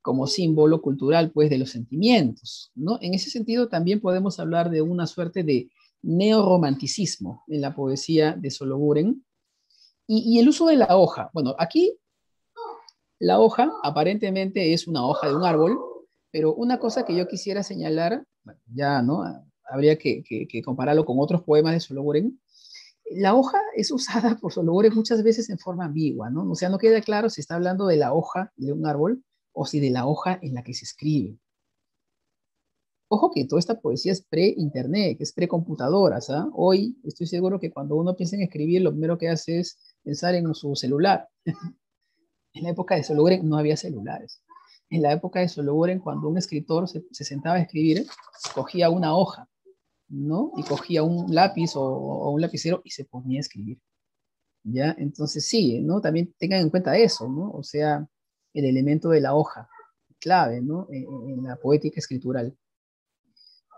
como símbolo cultural pues de los sentimientos, ¿no? En ese sentido también podemos hablar de una suerte de neorromanticismo en la poesía de Sologuren y, y el uso de la hoja. Bueno, aquí la hoja aparentemente es una hoja de un árbol, pero una cosa que yo quisiera señalar, ya no, habría que, compararlo con otros poemas de Sologuren, la hoja es usada por Sologuren muchas veces en forma ambigua, ¿no? O sea, no queda claro si está hablando de la hoja de un árbol o si de la hoja en la que se escribe. Ojo que toda esta poesía es pre-internet, es pre-computadoras. ¿ah? Hoy estoy seguro que cuando uno piensa en escribir, lo primero que hace es pensar en su celular. en la época de Sologuren no había celulares en la época de Sologuren, cuando un escritor se, sentaba a escribir, cogía una hoja, ¿no? Y cogía un lápiz o, un lapicero y se ponía a escribir. ¿Ya? Entonces sí, ¿no? También tengan en cuenta eso, ¿no? O sea, el elemento de la hoja, clave, ¿no? En, la poética escritural.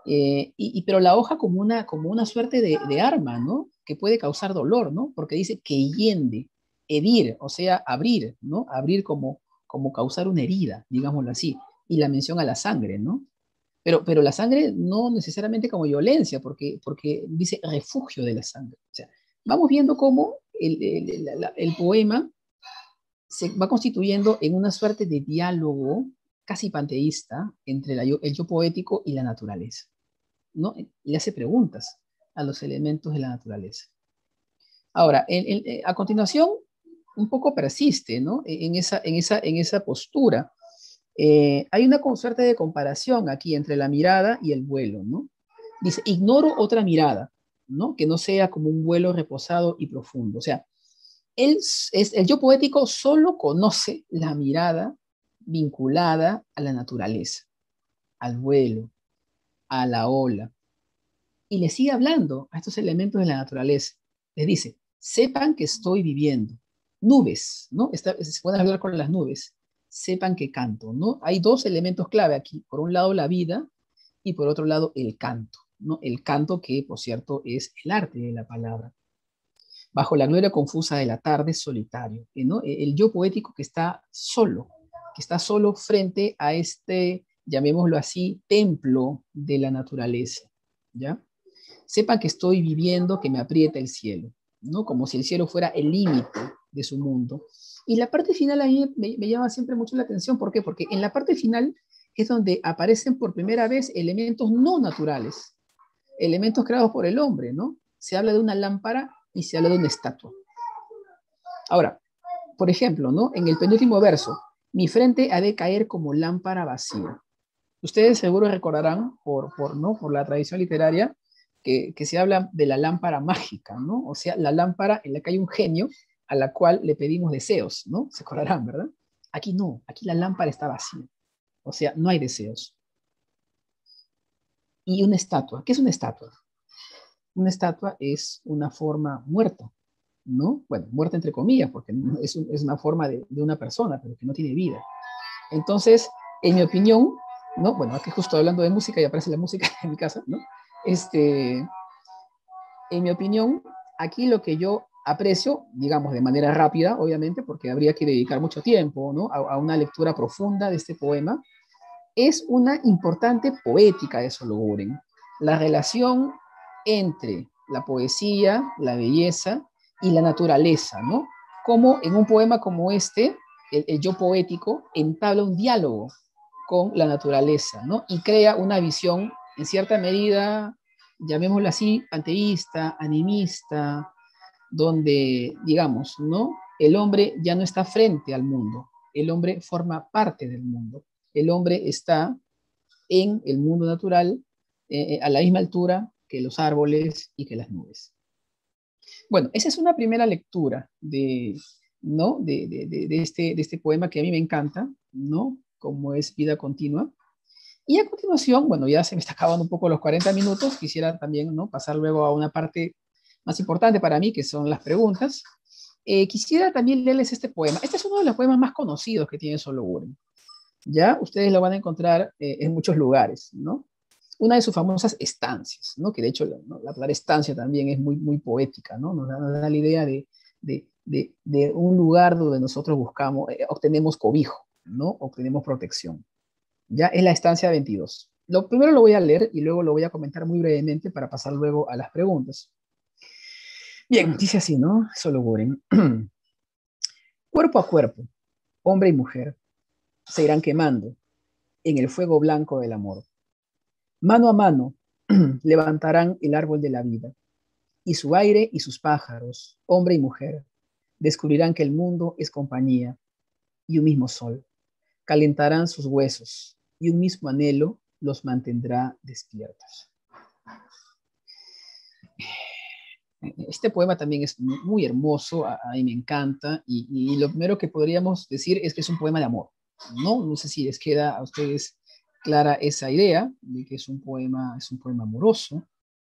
Eh, y, pero la hoja como una, como una suerte de, de, arma, ¿no? Que puede causar dolor, ¿no? Porque dice que yende, herir, o sea, abrir, ¿no? Abrir como, como causar una herida, digámoslo así, y la mención a la sangre, ¿no? Pero, pero la sangre no necesariamente como violencia, porque, porque dice refugio de la sangre. O sea, vamos viendo cómo el, el, poema se va constituyendo en una suerte de diálogo casi panteísta entre el yo poético y la naturaleza. ¿no? Le hace preguntas a los elementos de la naturaleza. Ahora, a continuación, un poco persiste, ¿no? E, en esa, en esa, en esa postura. Eh, hay una suerte de comparación aquí entre la mirada y el vuelo, ¿no? Dice, ignoro otra mirada, ¿no? Que no sea como un vuelo reposado y profundo. O sea, el yo poético solo conoce la mirada vinculada a la naturaleza, al vuelo, a la ola. Y le sigue hablando a estos elementos de la naturaleza. Les dice, sepan que estoy viviendo. Nubes, ¿no? se pueden hablar con las nubes. Sepan que canto, ¿no? Hay dos elementos clave aquí. Por un lado, la vida y por otro lado, el canto, ¿no? El canto que, por cierto, es el arte de la palabra. Bajo la nueva confusa de la tarde, solitario, ¿no? El yo poético que está solo, que está solo frente a este, llamémoslo así, templo de la naturaleza, ¿ya? Sepan que estoy viviendo, que me aprieta el cielo. ¿no? Como si el cielo fuera el límite de su mundo. Y la parte final a mí me, llama siempre mucho la atención. ¿Por qué? Porque en la parte final es donde aparecen por primera vez elementos no naturales, elementos creados por el hombre, ¿no? Se habla de una lámpara y se habla de una estatua. Ahora, por ejemplo, ¿no? En el penúltimo verso, mi frente ha de caer como lámpara vacía. Ustedes seguro recordarán por, por, ¿no? por la tradición literaria que, se habla de la lámpara mágica, ¿no? O sea, la lámpara en la que hay un genio a la cual le pedimos deseos, ¿no? Se acordarán, ¿verdad? Aquí no, aquí la lámpara está vacía. O sea, no hay deseos. Y una estatua, ¿qué es una estatua? Una estatua es una forma muerta, ¿no? Bueno, muerta entre comillas, porque es, una forma de, de, una persona, pero que no tiene vida. Entonces, en mi opinión, ¿no? Bueno, aquí justo hablando de música y aparece la música en mi casa, ¿no? Este, en mi opinión, aquí lo que yo aprecio, digamos de manera rápida, obviamente, porque habría que dedicar mucho tiempo ¿no? a, una lectura profunda de este poema, es una importante poética de Sologuren, la relación entre la poesía, la belleza y la naturaleza, ¿no? Como en un poema como este, el, yo poético entabla un diálogo con la naturaleza, ¿no? Y crea una visión en cierta medida, llamémoslo así, panteísta, animista, donde, digamos, ¿no? El hombre ya no está frente al mundo, el hombre forma parte del mundo, el hombre está en el mundo natural eh, eh, a la misma altura que los árboles y que las nubes. Bueno, esa es una primera lectura de, ¿no? de, de, este, de este poema que a mí me encanta, ¿no? Como es vida continua. Y a continuación, bueno, ya se me está acabando un poco los 40 minutos, quisiera también ¿no? pasar luego a una parte más importante para mí, que son las preguntas. Eh, quisiera también leerles este poema. Este es uno de los poemas más conocidos que tiene Solo Guren. Ya ustedes lo van a encontrar eh, en muchos lugares, ¿no? Una de sus famosas estancias, ¿no? Que de hecho la, palabra estancia también es muy, muy poética, ¿no? Nos da, la idea de, de, de, de, un lugar donde nosotros buscamos, eh, obtenemos cobijo, ¿no? Obtenemos protección. Ya es la estancia 22. Lo primero lo voy a leer y luego lo voy a comentar muy brevemente para pasar luego a las preguntas. Bien, dice así, ¿no? Solo Guren. cuerpo a cuerpo, hombre y mujer, se irán quemando en el fuego blanco del amor. Mano a mano levantarán el árbol de la vida, y su aire y sus pájaros, hombre y mujer, descubrirán que el mundo es compañía y un mismo sol. Calentarán sus huesos, y un mismo anhelo los mantendrá despiertos. Este poema también es muy hermoso, a, mí me encanta, y, lo primero que podríamos decir es que es un poema de amor, ¿no? No sé si les queda a ustedes clara esa idea de que es un poema, es un poema amoroso,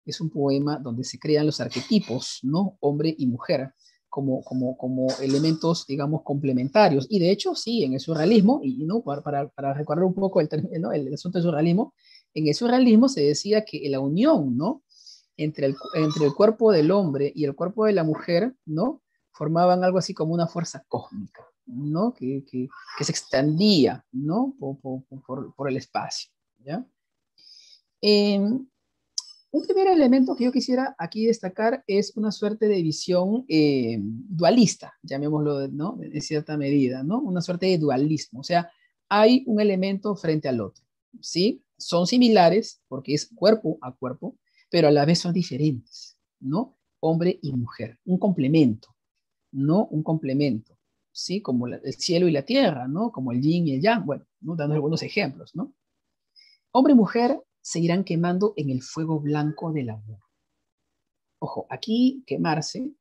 es un poema donde se crean los arquetipos, ¿no? Hombre y mujer, como, como, como elementos, digamos, complementarios. Y de hecho, sí, en el surrealismo, y ¿no? para, para, para recordar un poco el, ¿no? el asunto del surrealismo, en el surrealismo se decía que la unión, ¿no? Entre el, entre el cuerpo del hombre y el cuerpo de la mujer, ¿no? Formaban algo así como una fuerza cósmica, ¿no? Que, que, se extendía, ¿no? Por, por, por el espacio, ¿ya? Eh, un primer elemento que yo quisiera aquí destacar es una suerte de visión eh, dualista, llamémoslo, ¿no? En cierta medida, ¿no? Una suerte de dualismo, o sea, hay un elemento frente al otro, ¿sí? Son similares porque es cuerpo a cuerpo, pero a la vez son diferentes, ¿no? Hombre y mujer, un complemento, ¿no? Un complemento, ¿sí? Como el cielo y la tierra, ¿no? Como el yin y el yang, bueno, ¿no? dando algunos ejemplos, ¿no? Hombre y mujer seguirán quemando en el fuego blanco del amor. Ojo, aquí quemarse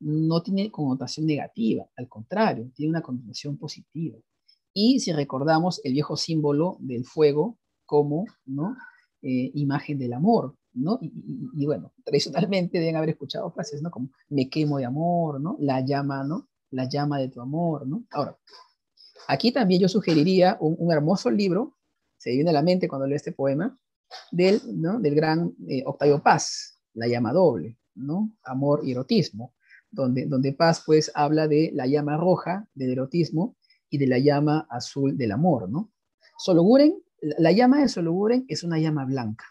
no tiene connotación negativa, al contrario, tiene una connotación positiva. Y si recordamos el viejo símbolo del fuego como ¿no? Eh, imagen del amor, Y, bueno, tradicionalmente deben haber escuchado frases, ¿no? Como me quemo de amor, ¿no? La llama, ¿no? La llama de tu amor, ¿no? Ahora, aquí también yo sugeriría un, hermoso libro, se viene a la mente cuando leo este poema, del, ¿no? del gran eh, Octavio Paz, La llama doble, ¿no? Amor y erotismo, donde, donde Paz pues habla de la llama roja del erotismo y de la llama azul del amor, ¿no? Sologuren, la llama de Sologuren es una llama blanca.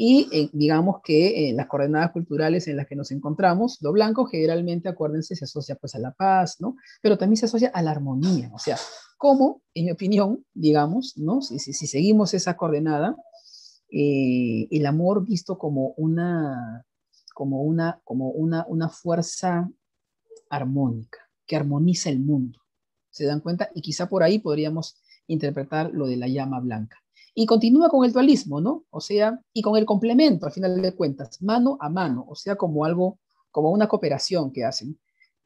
Y eh, digamos que en las coordenadas culturales en las que nos encontramos, lo blanco generalmente, acuérdense, se asocia pues a la paz, ¿no? Pero también se asocia a la armonía, o sea, como, en mi opinión, digamos, ¿no? Si, si, si seguimos esa coordenada, eh, el amor visto como una, como una, como una, una fuerza armónica, que armoniza el mundo. ¿Se dan cuenta? Y quizá por ahí podríamos interpretar lo de la llama blanca. Y continúa con el dualismo, ¿no? O sea, y con el complemento, al final de cuentas, mano a mano, o sea, como algo, como una cooperación que hacen.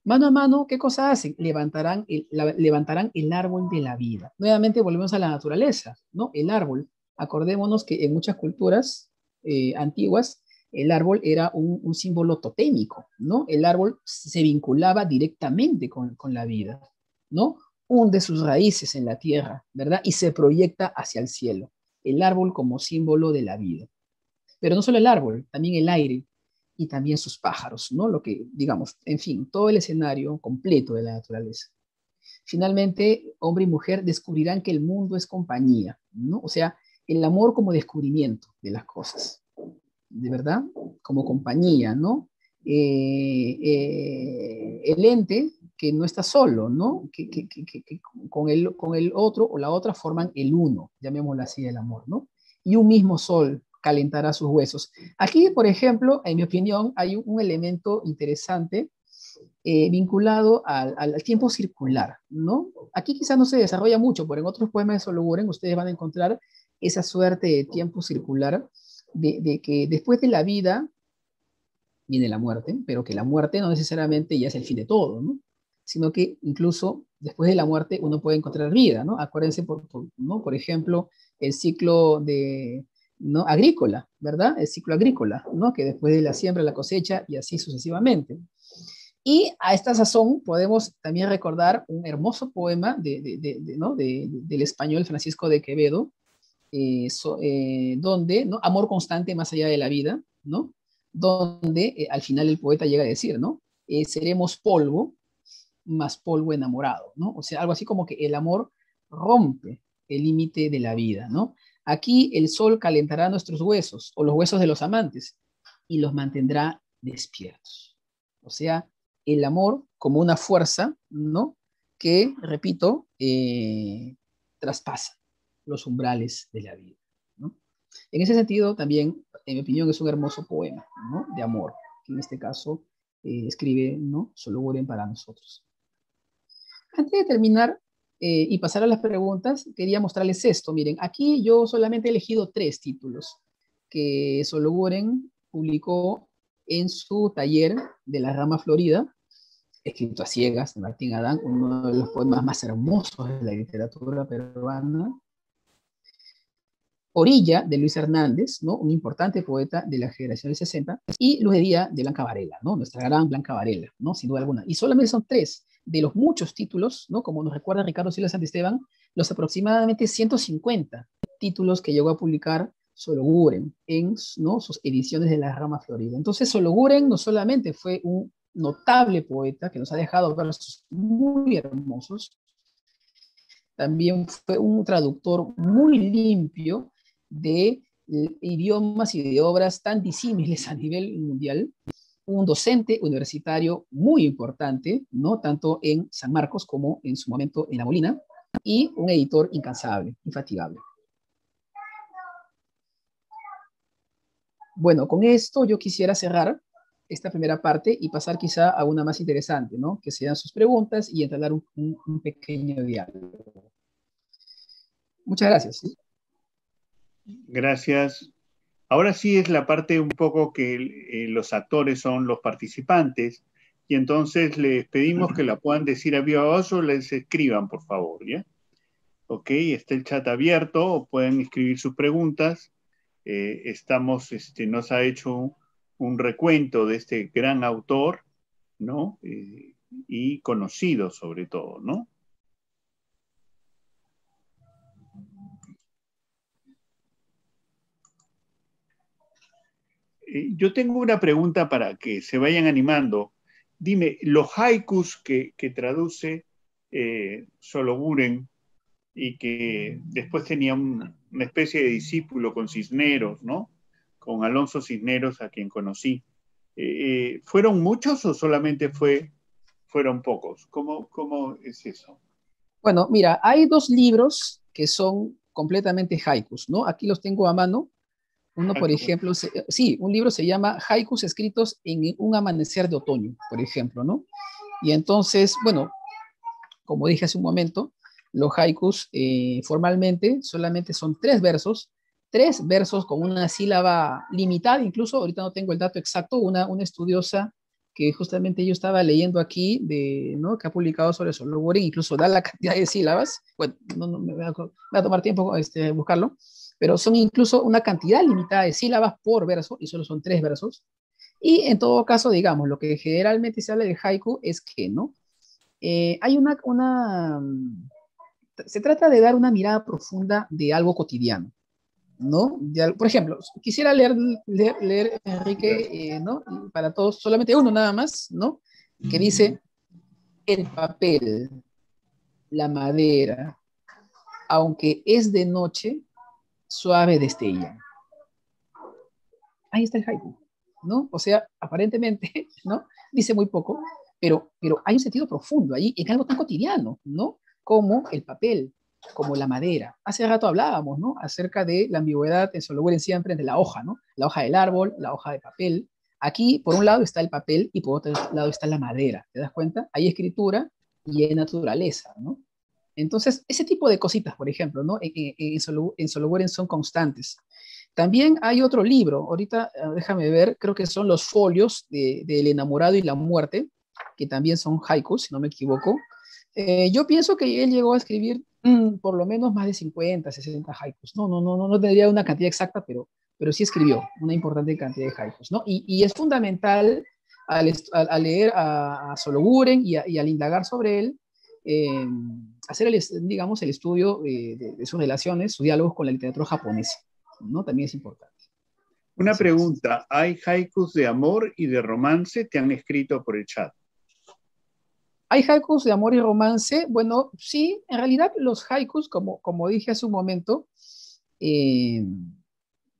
Mano a mano, ¿qué cosa hacen? Levantarán el, levantarán el árbol de la vida. Nuevamente volvemos a la naturaleza, ¿no? El árbol. Acordémonos que en muchas culturas eh, antiguas el árbol era un, símbolo totémico, ¿no? El árbol se vinculaba directamente con, con la vida, ¿no? Hunde sus raíces en la tierra, ¿verdad? Y se proyecta hacia el cielo. El árbol como símbolo de la vida. Pero no solo el árbol, también el aire y también sus pájaros, ¿no? Lo que, digamos, en fin, todo el escenario completo de la naturaleza. Finalmente, hombre y mujer descubrirán que el mundo es compañía, ¿no? O sea, el amor como descubrimiento de las cosas, de verdad, como compañía, ¿no? Eh, eh, el ente que no está solo, ¿no? Que, con, el, con el otro o la otra forman el uno, llamémoslo así, el amor, ¿no? Y un mismo sol calentará sus huesos. Aquí, por ejemplo, en mi opinión, hay un, elemento interesante eh, vinculado al, tiempo circular, ¿no? Aquí quizás no se desarrolla mucho, pero en otros poemas de Sologuren ustedes van a encontrar esa suerte de tiempo circular, de, de que después de la vida viene la muerte, pero que la muerte no necesariamente ya es el fin de todo, ¿no? Sino que incluso después de la muerte uno puede encontrar vida, ¿no? Acuérdense, por, ¿no? por ejemplo, el ciclo de, ¿no? agrícola, ¿verdad? El ciclo agrícola, ¿no? Que después de la siembra, la cosecha y así sucesivamente. Y a esta sazón podemos también recordar un hermoso poema de, ¿no? del español Francisco de Quevedo, eh, eh, donde, ¿no? Amor constante más allá de la vida, ¿no? Donde eh, al final el poeta llega a decir, ¿no? seremos polvo, más polvo enamorado, ¿no? O sea, algo así como que el amor rompe el límite de la vida, ¿no? Aquí el sol calentará nuestros huesos o los huesos de los amantes y los mantendrá despiertos. O sea, el amor como una fuerza, ¿no? Que, repito, eh, traspasa los umbrales de la vida, ¿no? En ese sentido, también, en mi opinión, es un hermoso poema, ¿no? De amor, que en este caso eh, escribe, ¿no? Solo Guren para nosotros. Antes de terminar eh, y pasar a las preguntas, quería mostrarles esto. Miren, aquí yo solamente he elegido tres títulos que Sologuren publicó en su taller de la rama florida, escrito a ciegas, de Martín Adán, uno de los poemas más hermosos de la literatura peruana. Orilla, de Luis Hernández, ¿no? un importante poeta de la generación del 60, y Luz de Día, de Blanca Varela, ¿no? nuestra gran Blanca Varela, ¿no? sin duda alguna. Y solamente son tres de los muchos títulos, ¿no? Como nos recuerda Ricardo Silva Santisteban, los aproximadamente 150 títulos que llegó a publicar Sologuren en sus ediciones de la rama florida. Entonces, Sologuren no solamente fue un notable poeta que nos ha dejado versos muy hermosos, también fue un traductor muy limpio de idiomas y de obras tan disímiles a nivel mundial, un docente universitario muy importante, ¿no? tanto en San Marcos como en su momento en La Molina, y un editor incansable, infatigable. Bueno, con esto yo quisiera cerrar esta primera parte y pasar quizá a una más interesante, ¿no? Que sean sus preguntas y entablar un, un, pequeño diálogo. Muchas gracias. Gracias. Ahora sí es la parte un poco que eh, los actores son los participantes y entonces les pedimos que la puedan decir a viva voz o les escriban, por favor, ¿ya? Ok, está el chat abierto, pueden escribir sus preguntas. Eh, estamos, este, nos ha hecho un recuento de este gran autor, ¿no? Eh, y conocido sobre todo, ¿no? Yo tengo una pregunta para que se vayan animando. Dime, los haikus que, traduce eh, Sologuren y que después tenía una especie de discípulo con Cisneros, ¿no? Con Alonso Cisneros, a quien conocí. Eh, eh, ¿Fueron muchos o solamente fue, fueron pocos? ¿Cómo, ¿Cómo es eso? Bueno, mira, hay dos libros que son completamente haikus, ¿no? Aquí los tengo a mano. Uno, por ejemplo, sí, un libro se llama Haikus escritos en un amanecer de otoño, por ejemplo, ¿no? Y entonces, bueno, como dije hace un momento, los haikus eh, formalmente solamente son tres versos, tres versos con una sílaba limitada, incluso ahorita no tengo el dato exacto, una, una estudiosa que justamente yo estaba leyendo aquí, de, ¿no? que ha publicado sobre Solo incluso da la cantidad de sílabas, bueno, no, no me, va a, tomar tiempo este, buscarlo, pero son incluso una cantidad limitada de sílabas por verso, y solo son tres versos. Y en todo caso, digamos, lo que generalmente se habla de haiku es que, ¿no? Eh, hay una, una, se trata de dar una mirada profunda de algo cotidiano, ¿no? por ejemplo, quisiera leer, leer, Enrique, eh, ¿no? Para todos, solamente uno nada más, ¿no? Que dice, el papel, la madera, aunque es de noche, suave destella. Ahí está el haiku, ¿no? O sea, aparentemente, ¿no? Dice muy poco, pero, pero hay un sentido profundo ahí en algo tan cotidiano, ¿no? como el papel, como la madera. Hace rato hablábamos, ¿no? Acerca de la ambigüedad en Solowen siempre entre la hoja, ¿no? La hoja del árbol, la hoja de papel. Aquí, por un lado, está el papel y por otro lado está la madera. ¿Te das cuenta? Hay escritura y hay naturaleza, ¿no? Entonces, ese tipo de cositas, por ejemplo, ¿no? En, en, en son constantes. También hay otro libro, ahorita eh, déjame ver, creo que son los folios del de, enamorado y la muerte, que también son haikus, si no me equivoco, eh, yo pienso que él llegó a escribir mm, por lo menos más de 50, 60 haikus. No, no, no, no, no tendría una cantidad exacta, pero, pero sí escribió una importante cantidad de haikus, ¿no? Y, y es fundamental al, al, leer a, a Sologuren y, y, al indagar sobre él, eh, hacer, el, digamos, el estudio de, de, sus relaciones, sus diálogos con la literatura japonesa, ¿no? También es importante. Una pregunta, ¿hay haikus de amor y de romance? Te han escrito por el chat. ¿Hay haikus de amor y romance? Bueno, sí, en realidad los haikus, como, como dije hace un momento, eh,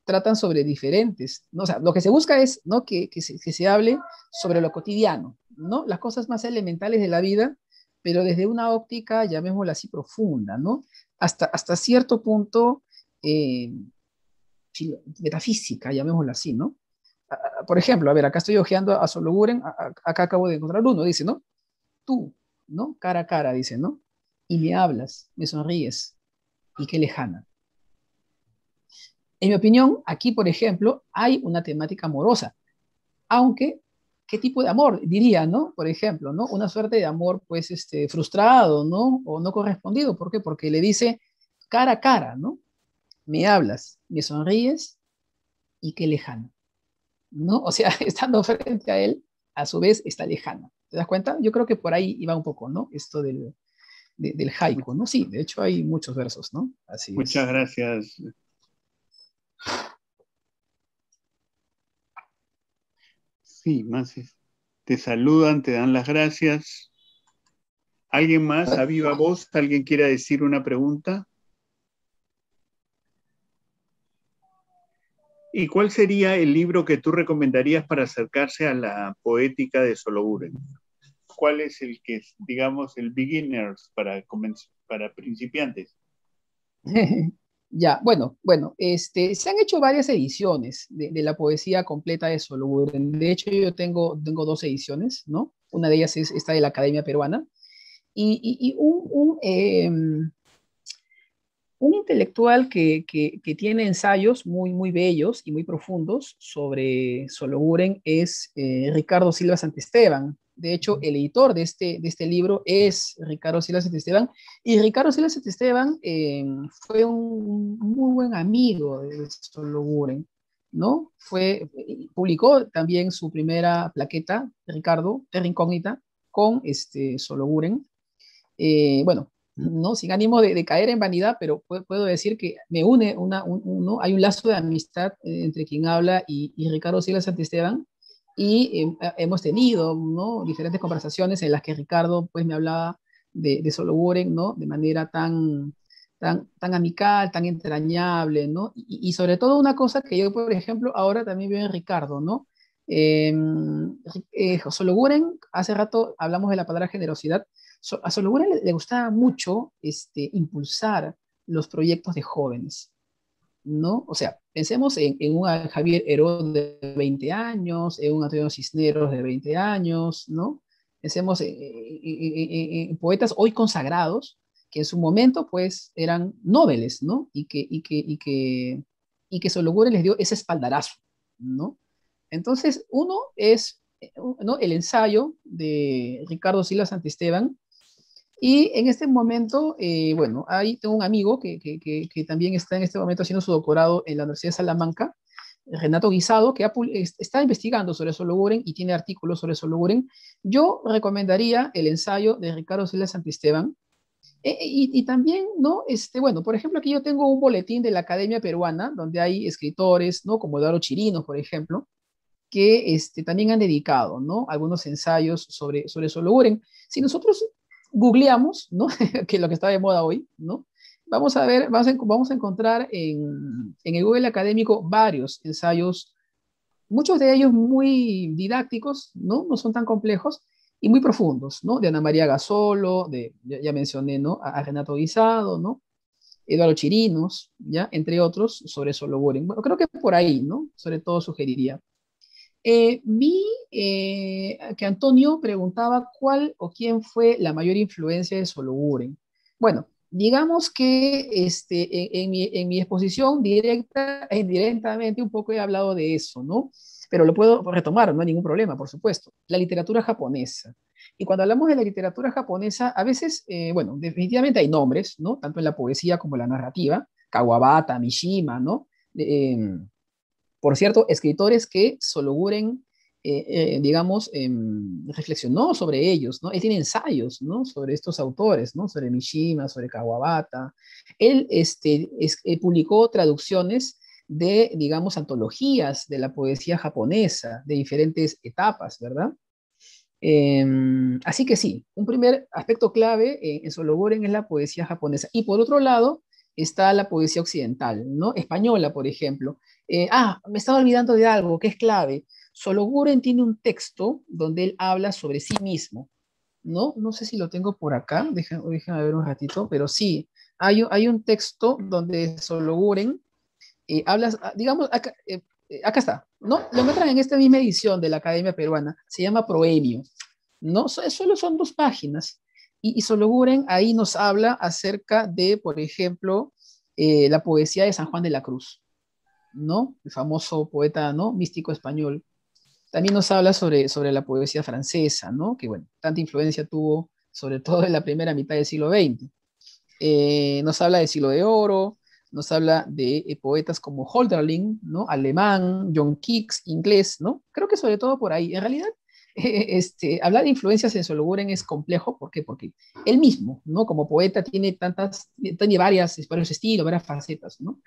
tratan sobre diferentes, ¿no? o sea, lo que se busca es ¿no? que, que, se, que, se, hable sobre lo cotidiano, ¿no? las cosas más elementales de la vida, pero desde una óptica, llamémosla así, profunda, ¿no? hasta, hasta cierto punto eh, metafísica, llamémosla así, ¿no? Por ejemplo, a ver, acá estoy hojeando a Sologuren, acá acabo de encontrar uno, dice, ¿no? tú, ¿no? Cara a cara, dice, ¿no? Y me hablas, me sonríes, y qué lejana. En mi opinión, aquí, por ejemplo, hay una temática amorosa, aunque, ¿qué tipo de amor? Diría, ¿no? Por ejemplo, ¿no? Una suerte de amor, pues, este, frustrado, ¿no? O no correspondido. ¿Por qué? Porque le dice cara a cara, ¿no? Me hablas, me sonríes, y qué lejana. ¿No? O sea, estando frente a él, a su vez está lejana. ¿Te das cuenta? Yo creo que por ahí iba un poco, ¿no? Esto del, del haiku, ¿no? Sí, de hecho hay muchos versos, ¿no? Así Muchas gracias. Sí, más te saludan, te dan las gracias. ¿Alguien más? ¿A viva voz? ¿Alguien quiera decir una pregunta? ¿Y cuál sería el libro que tú recomendarías para acercarse a la poética de Sologuren? cuál es el que es, digamos, el beginners para, para principiantes? Ya, bueno, bueno, este, se han hecho varias ediciones de, la poesía completa de Sologuren. De hecho, yo tengo, tengo dos ediciones, ¿no? Una de ellas es esta de la Academia Peruana. Y, un, em, un, intelectual que, que, tiene ensayos muy, muy bellos y muy profundos sobre Sologuren es eh, Ricardo Silva Santesteban. De hecho, el editor de este, de este libro es Ricardo Silas Esteban. Y Ricardo Silas Esteban eh, fue un muy buen amigo de Sologuren, ¿no? Fue, publicó también su primera plaqueta, Ricardo, Terra Incógnita, con este Sologuren. Eh, bueno, no, sin ánimo de, caer en vanidad, pero puedo, decir que me une una, hay un lazo de amistad eh, entre quien habla y, y Ricardo Silas Esteban y eh, hemos tenido ¿no? diferentes conversaciones en las que Ricardo pues, me hablaba de, de Solo ¿no? de manera tan, tan, tan amical, tan entrañable, ¿no? Y, sobre todo una cosa que yo, por ejemplo, ahora también veo en Ricardo, ¿no? Eh, eh, Solo hace rato hablamos de la palabra generosidad, a Solo le, le, gustaba mucho este, impulsar los proyectos de jóvenes, ¿no? O sea, pensemos en, un Javier Herón de 20 años, en un Antonio Cisneros de 20 años, ¿no? Pensemos en, poetas hoy consagrados, que en su momento, pues, eran nobles, ¿no? Y que, y que, y que, y que les dio ese espaldarazo, ¿no? Entonces, uno es ¿no? el ensayo de Ricardo Silas Santisteban, y en este momento, eh, bueno, ahí tengo un amigo que, que, también está en este momento haciendo su doctorado en la Universidad de Salamanca, Renato Guisado, que está investigando sobre Sologuren y tiene artículos sobre Sologuren. Yo recomendaría el ensayo de Ricardo Silva Santisteban. E, y, y, también, ¿no? Este, bueno, por ejemplo, aquí yo tengo un boletín de la Academia Peruana, donde hay escritores, ¿no? Como Eduardo Chirino, por ejemplo, que este, también han dedicado, ¿no? Algunos ensayos sobre, sobre Sologuren. Si nosotros googleamos, ¿no? que es lo que está de moda hoy, ¿no? Vamos a ver, vamos a, a encontrar en, el Google académico varios ensayos, muchos de ellos muy didácticos, ¿no? No son tan complejos y muy profundos, ¿no? De Ana María Gasolo, de, ya, mencioné, ¿no? A, Renato Guisado, ¿no? Eduardo Chirinos, ¿ya? Entre otros, sobre Solo Bueno, creo que por ahí, ¿no? Sobre todo sugeriría. Eh, eh, que Antonio preguntaba cuál o quién fue la mayor influencia de Sologuren. Bueno, digamos que este, en, mi, exposición directa e indirectamente un poco he hablado de eso, ¿no? Pero lo puedo retomar, no hay ningún problema, por supuesto. La literatura japonesa. Y cuando hablamos de la literatura japonesa, a veces, eh, bueno, definitivamente hay nombres, ¿no? Tanto en la poesía como en la narrativa, Kawabata, Mishima, ¿no? Por cierto, escritores que Sologuren, eh, eh, digamos, em, reflexionó sobre ellos, ¿no? Él tiene ensayos, ¿no? Sobre estos autores, ¿no? Sobre Mishima, sobre Kawabata. Él este, eh, publicó traducciones de, digamos, antologías de la poesía japonesa, de diferentes etapas, ¿verdad? Em, así que sí, un primer aspecto clave en, en Sologuren es la poesía japonesa. Y por otro lado, está la poesía occidental, ¿no? Española, por ejemplo. Ah, me estaba olvidando de algo que es clave. Sologuren tiene un texto donde él habla sobre sí mismo, ¿no? No sé si lo tengo por acá, déjenme, ver un ratito, pero sí, hay, un texto donde Sologuren eh, habla, ah, digamos, acá, eh, acá, está, ¿no? Lo encuentran en esta misma edición de la Academia Peruana, se llama Proemio, ¿no? Solo son dos páginas, y, y Sologuren ahí nos habla acerca de, por ejemplo, la poesía de San Juan de la Cruz, ¿no? El famoso poeta, ¿no? Místico español. También nos habla sobre, sobre la poesía francesa, ¿no? Que, bueno, tanta influencia tuvo, sobre todo en la primera mitad del siglo XX. Eh, nos habla del siglo de oro, nos habla de eh, poetas como Holderlin, ¿no? Alemán, John Keats, inglés, ¿no? Creo que sobre todo por ahí. En realidad, este, hablar de influencias en Sologuren es complejo, ¿por qué? Porque él mismo, ¿no? Como poeta tiene tantas, tiene varias, varios estilos, varias facetas, ¿no?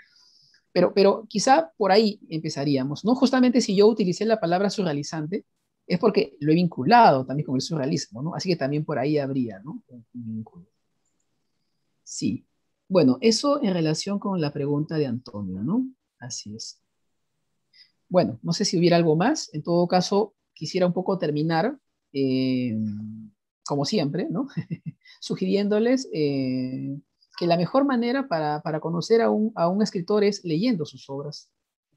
Pero, pero quizá por ahí empezaríamos, ¿no? Justamente si yo utilicé la palabra surrealizante, es porque lo he vinculado también con el surrealismo, ¿no? Así que también por ahí habría, ¿no? Un vínculo. Sí. Bueno, eso en relación con la pregunta de Antonio, ¿no? Así es. Bueno, no sé si hubiera algo más. En todo caso, quisiera un poco terminar, eh, como siempre, ¿no? Sugiriéndoles eh, que la mejor manera para, conocer a un, a un escritor es leyendo sus obras,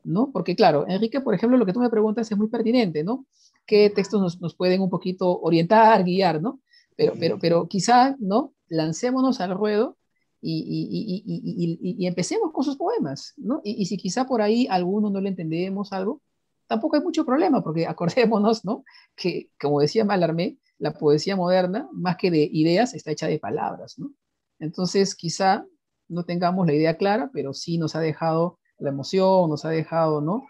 ¿no? Porque claro, Enrique, por ejemplo, lo que tú me preguntas es muy pertinente, ¿no? ¿Qué textos nos, nos pueden un poquito orientar, guiar, ¿no? Pero, pero, pero quizá, ¿no? Lancémonos al ruedo y, y, y, y, empecemos con sus poemas, ¿no? Y, si quizá por ahí alguno no le entendemos algo, tampoco hay mucho problema, porque acordémonos, ¿no? Que, como decía Malarmé, la poesía moderna, más que de ideas, está hecha de palabras, ¿no? Entonces, quizá no tengamos la idea clara, pero sí nos ha dejado la emoción, nos ha dejado, ¿no?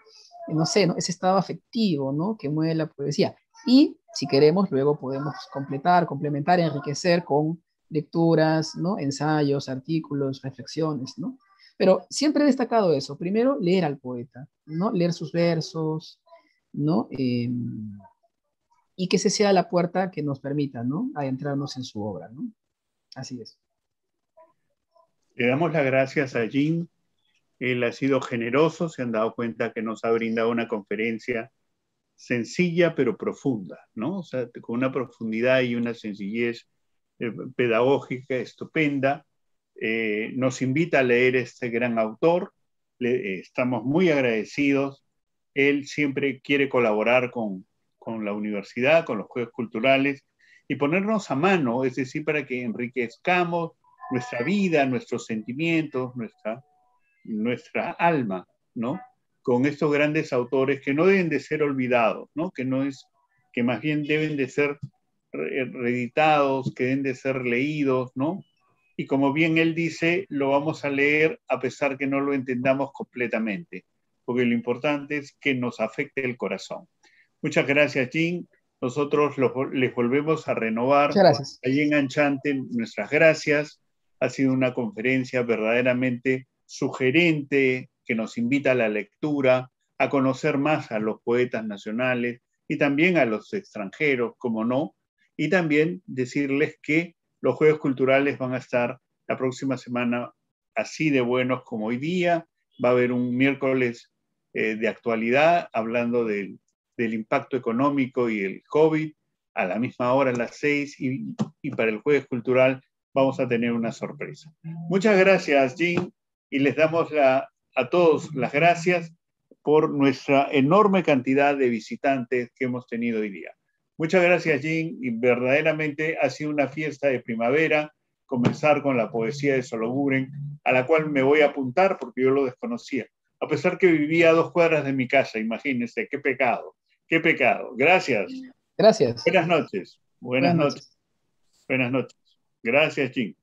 No sé, ¿no? ese estado afectivo, ¿no? Que mueve la poesía. Y si queremos, luego podemos completar, complementar, enriquecer con lecturas, ¿no? Ensayos, artículos, reflexiones, ¿no? Pero siempre he destacado eso. Primero, leer al poeta, ¿no? Leer sus versos, ¿no? Em, y que ese sea la puerta que nos permita, ¿no? Adentrarnos en su obra, ¿no? Así es. Le damos las gracias a Jim. Él ha sido generoso, se han dado cuenta que nos ha brindado una conferencia sencilla pero profunda, ¿no? O sea, con una profundidad y una sencillez eh, pedagógica estupenda. Eh, nos invita a leer este gran autor. Le, estamos muy agradecidos. Él siempre quiere colaborar con, con la universidad, con los juegos culturales y ponernos a mano, es decir, para que enriquezcamos nuestra vida, nuestros sentimientos, nuestra, nuestra alma, ¿no? Con estos grandes autores que no deben de ser olvidados, ¿no? Que no es, que más bien deben de ser reeditados, que deben de ser leídos, ¿no? Y como bien él dice, lo vamos a leer a pesar que no lo entendamos completamente, porque lo importante es que nos afecte el corazón. Muchas gracias, Jim. Nosotros les volvemos a renovar allí en Anchante nuestras gracias ha sido una conferencia verdaderamente sugerente que nos invita a la lectura, a conocer más a los poetas nacionales y también a los extranjeros, como no, y también decirles que los Juegos Culturales van a estar la próxima semana así de buenos como hoy día. Va a haber un miércoles eh, de actualidad hablando del, impacto económico y el COVID a la misma hora, a las seis, y, y para el Jueves Cultural vamos a tener una sorpresa. Muchas gracias, Jim, y les damos a todos las gracias por nuestra enorme cantidad de visitantes que hemos tenido hoy día. Muchas gracias, Jim, y verdaderamente ha sido una fiesta de primavera comenzar con la poesía de Sologuren, a la cual me voy a apuntar porque yo lo desconocía. A pesar que vivía a dos cuadras de mi casa, imagínense, qué pecado, qué pecado. Gracias. Gracias. Buenas noches. Buenas, noches. Buenas noches. Gracias, Jim.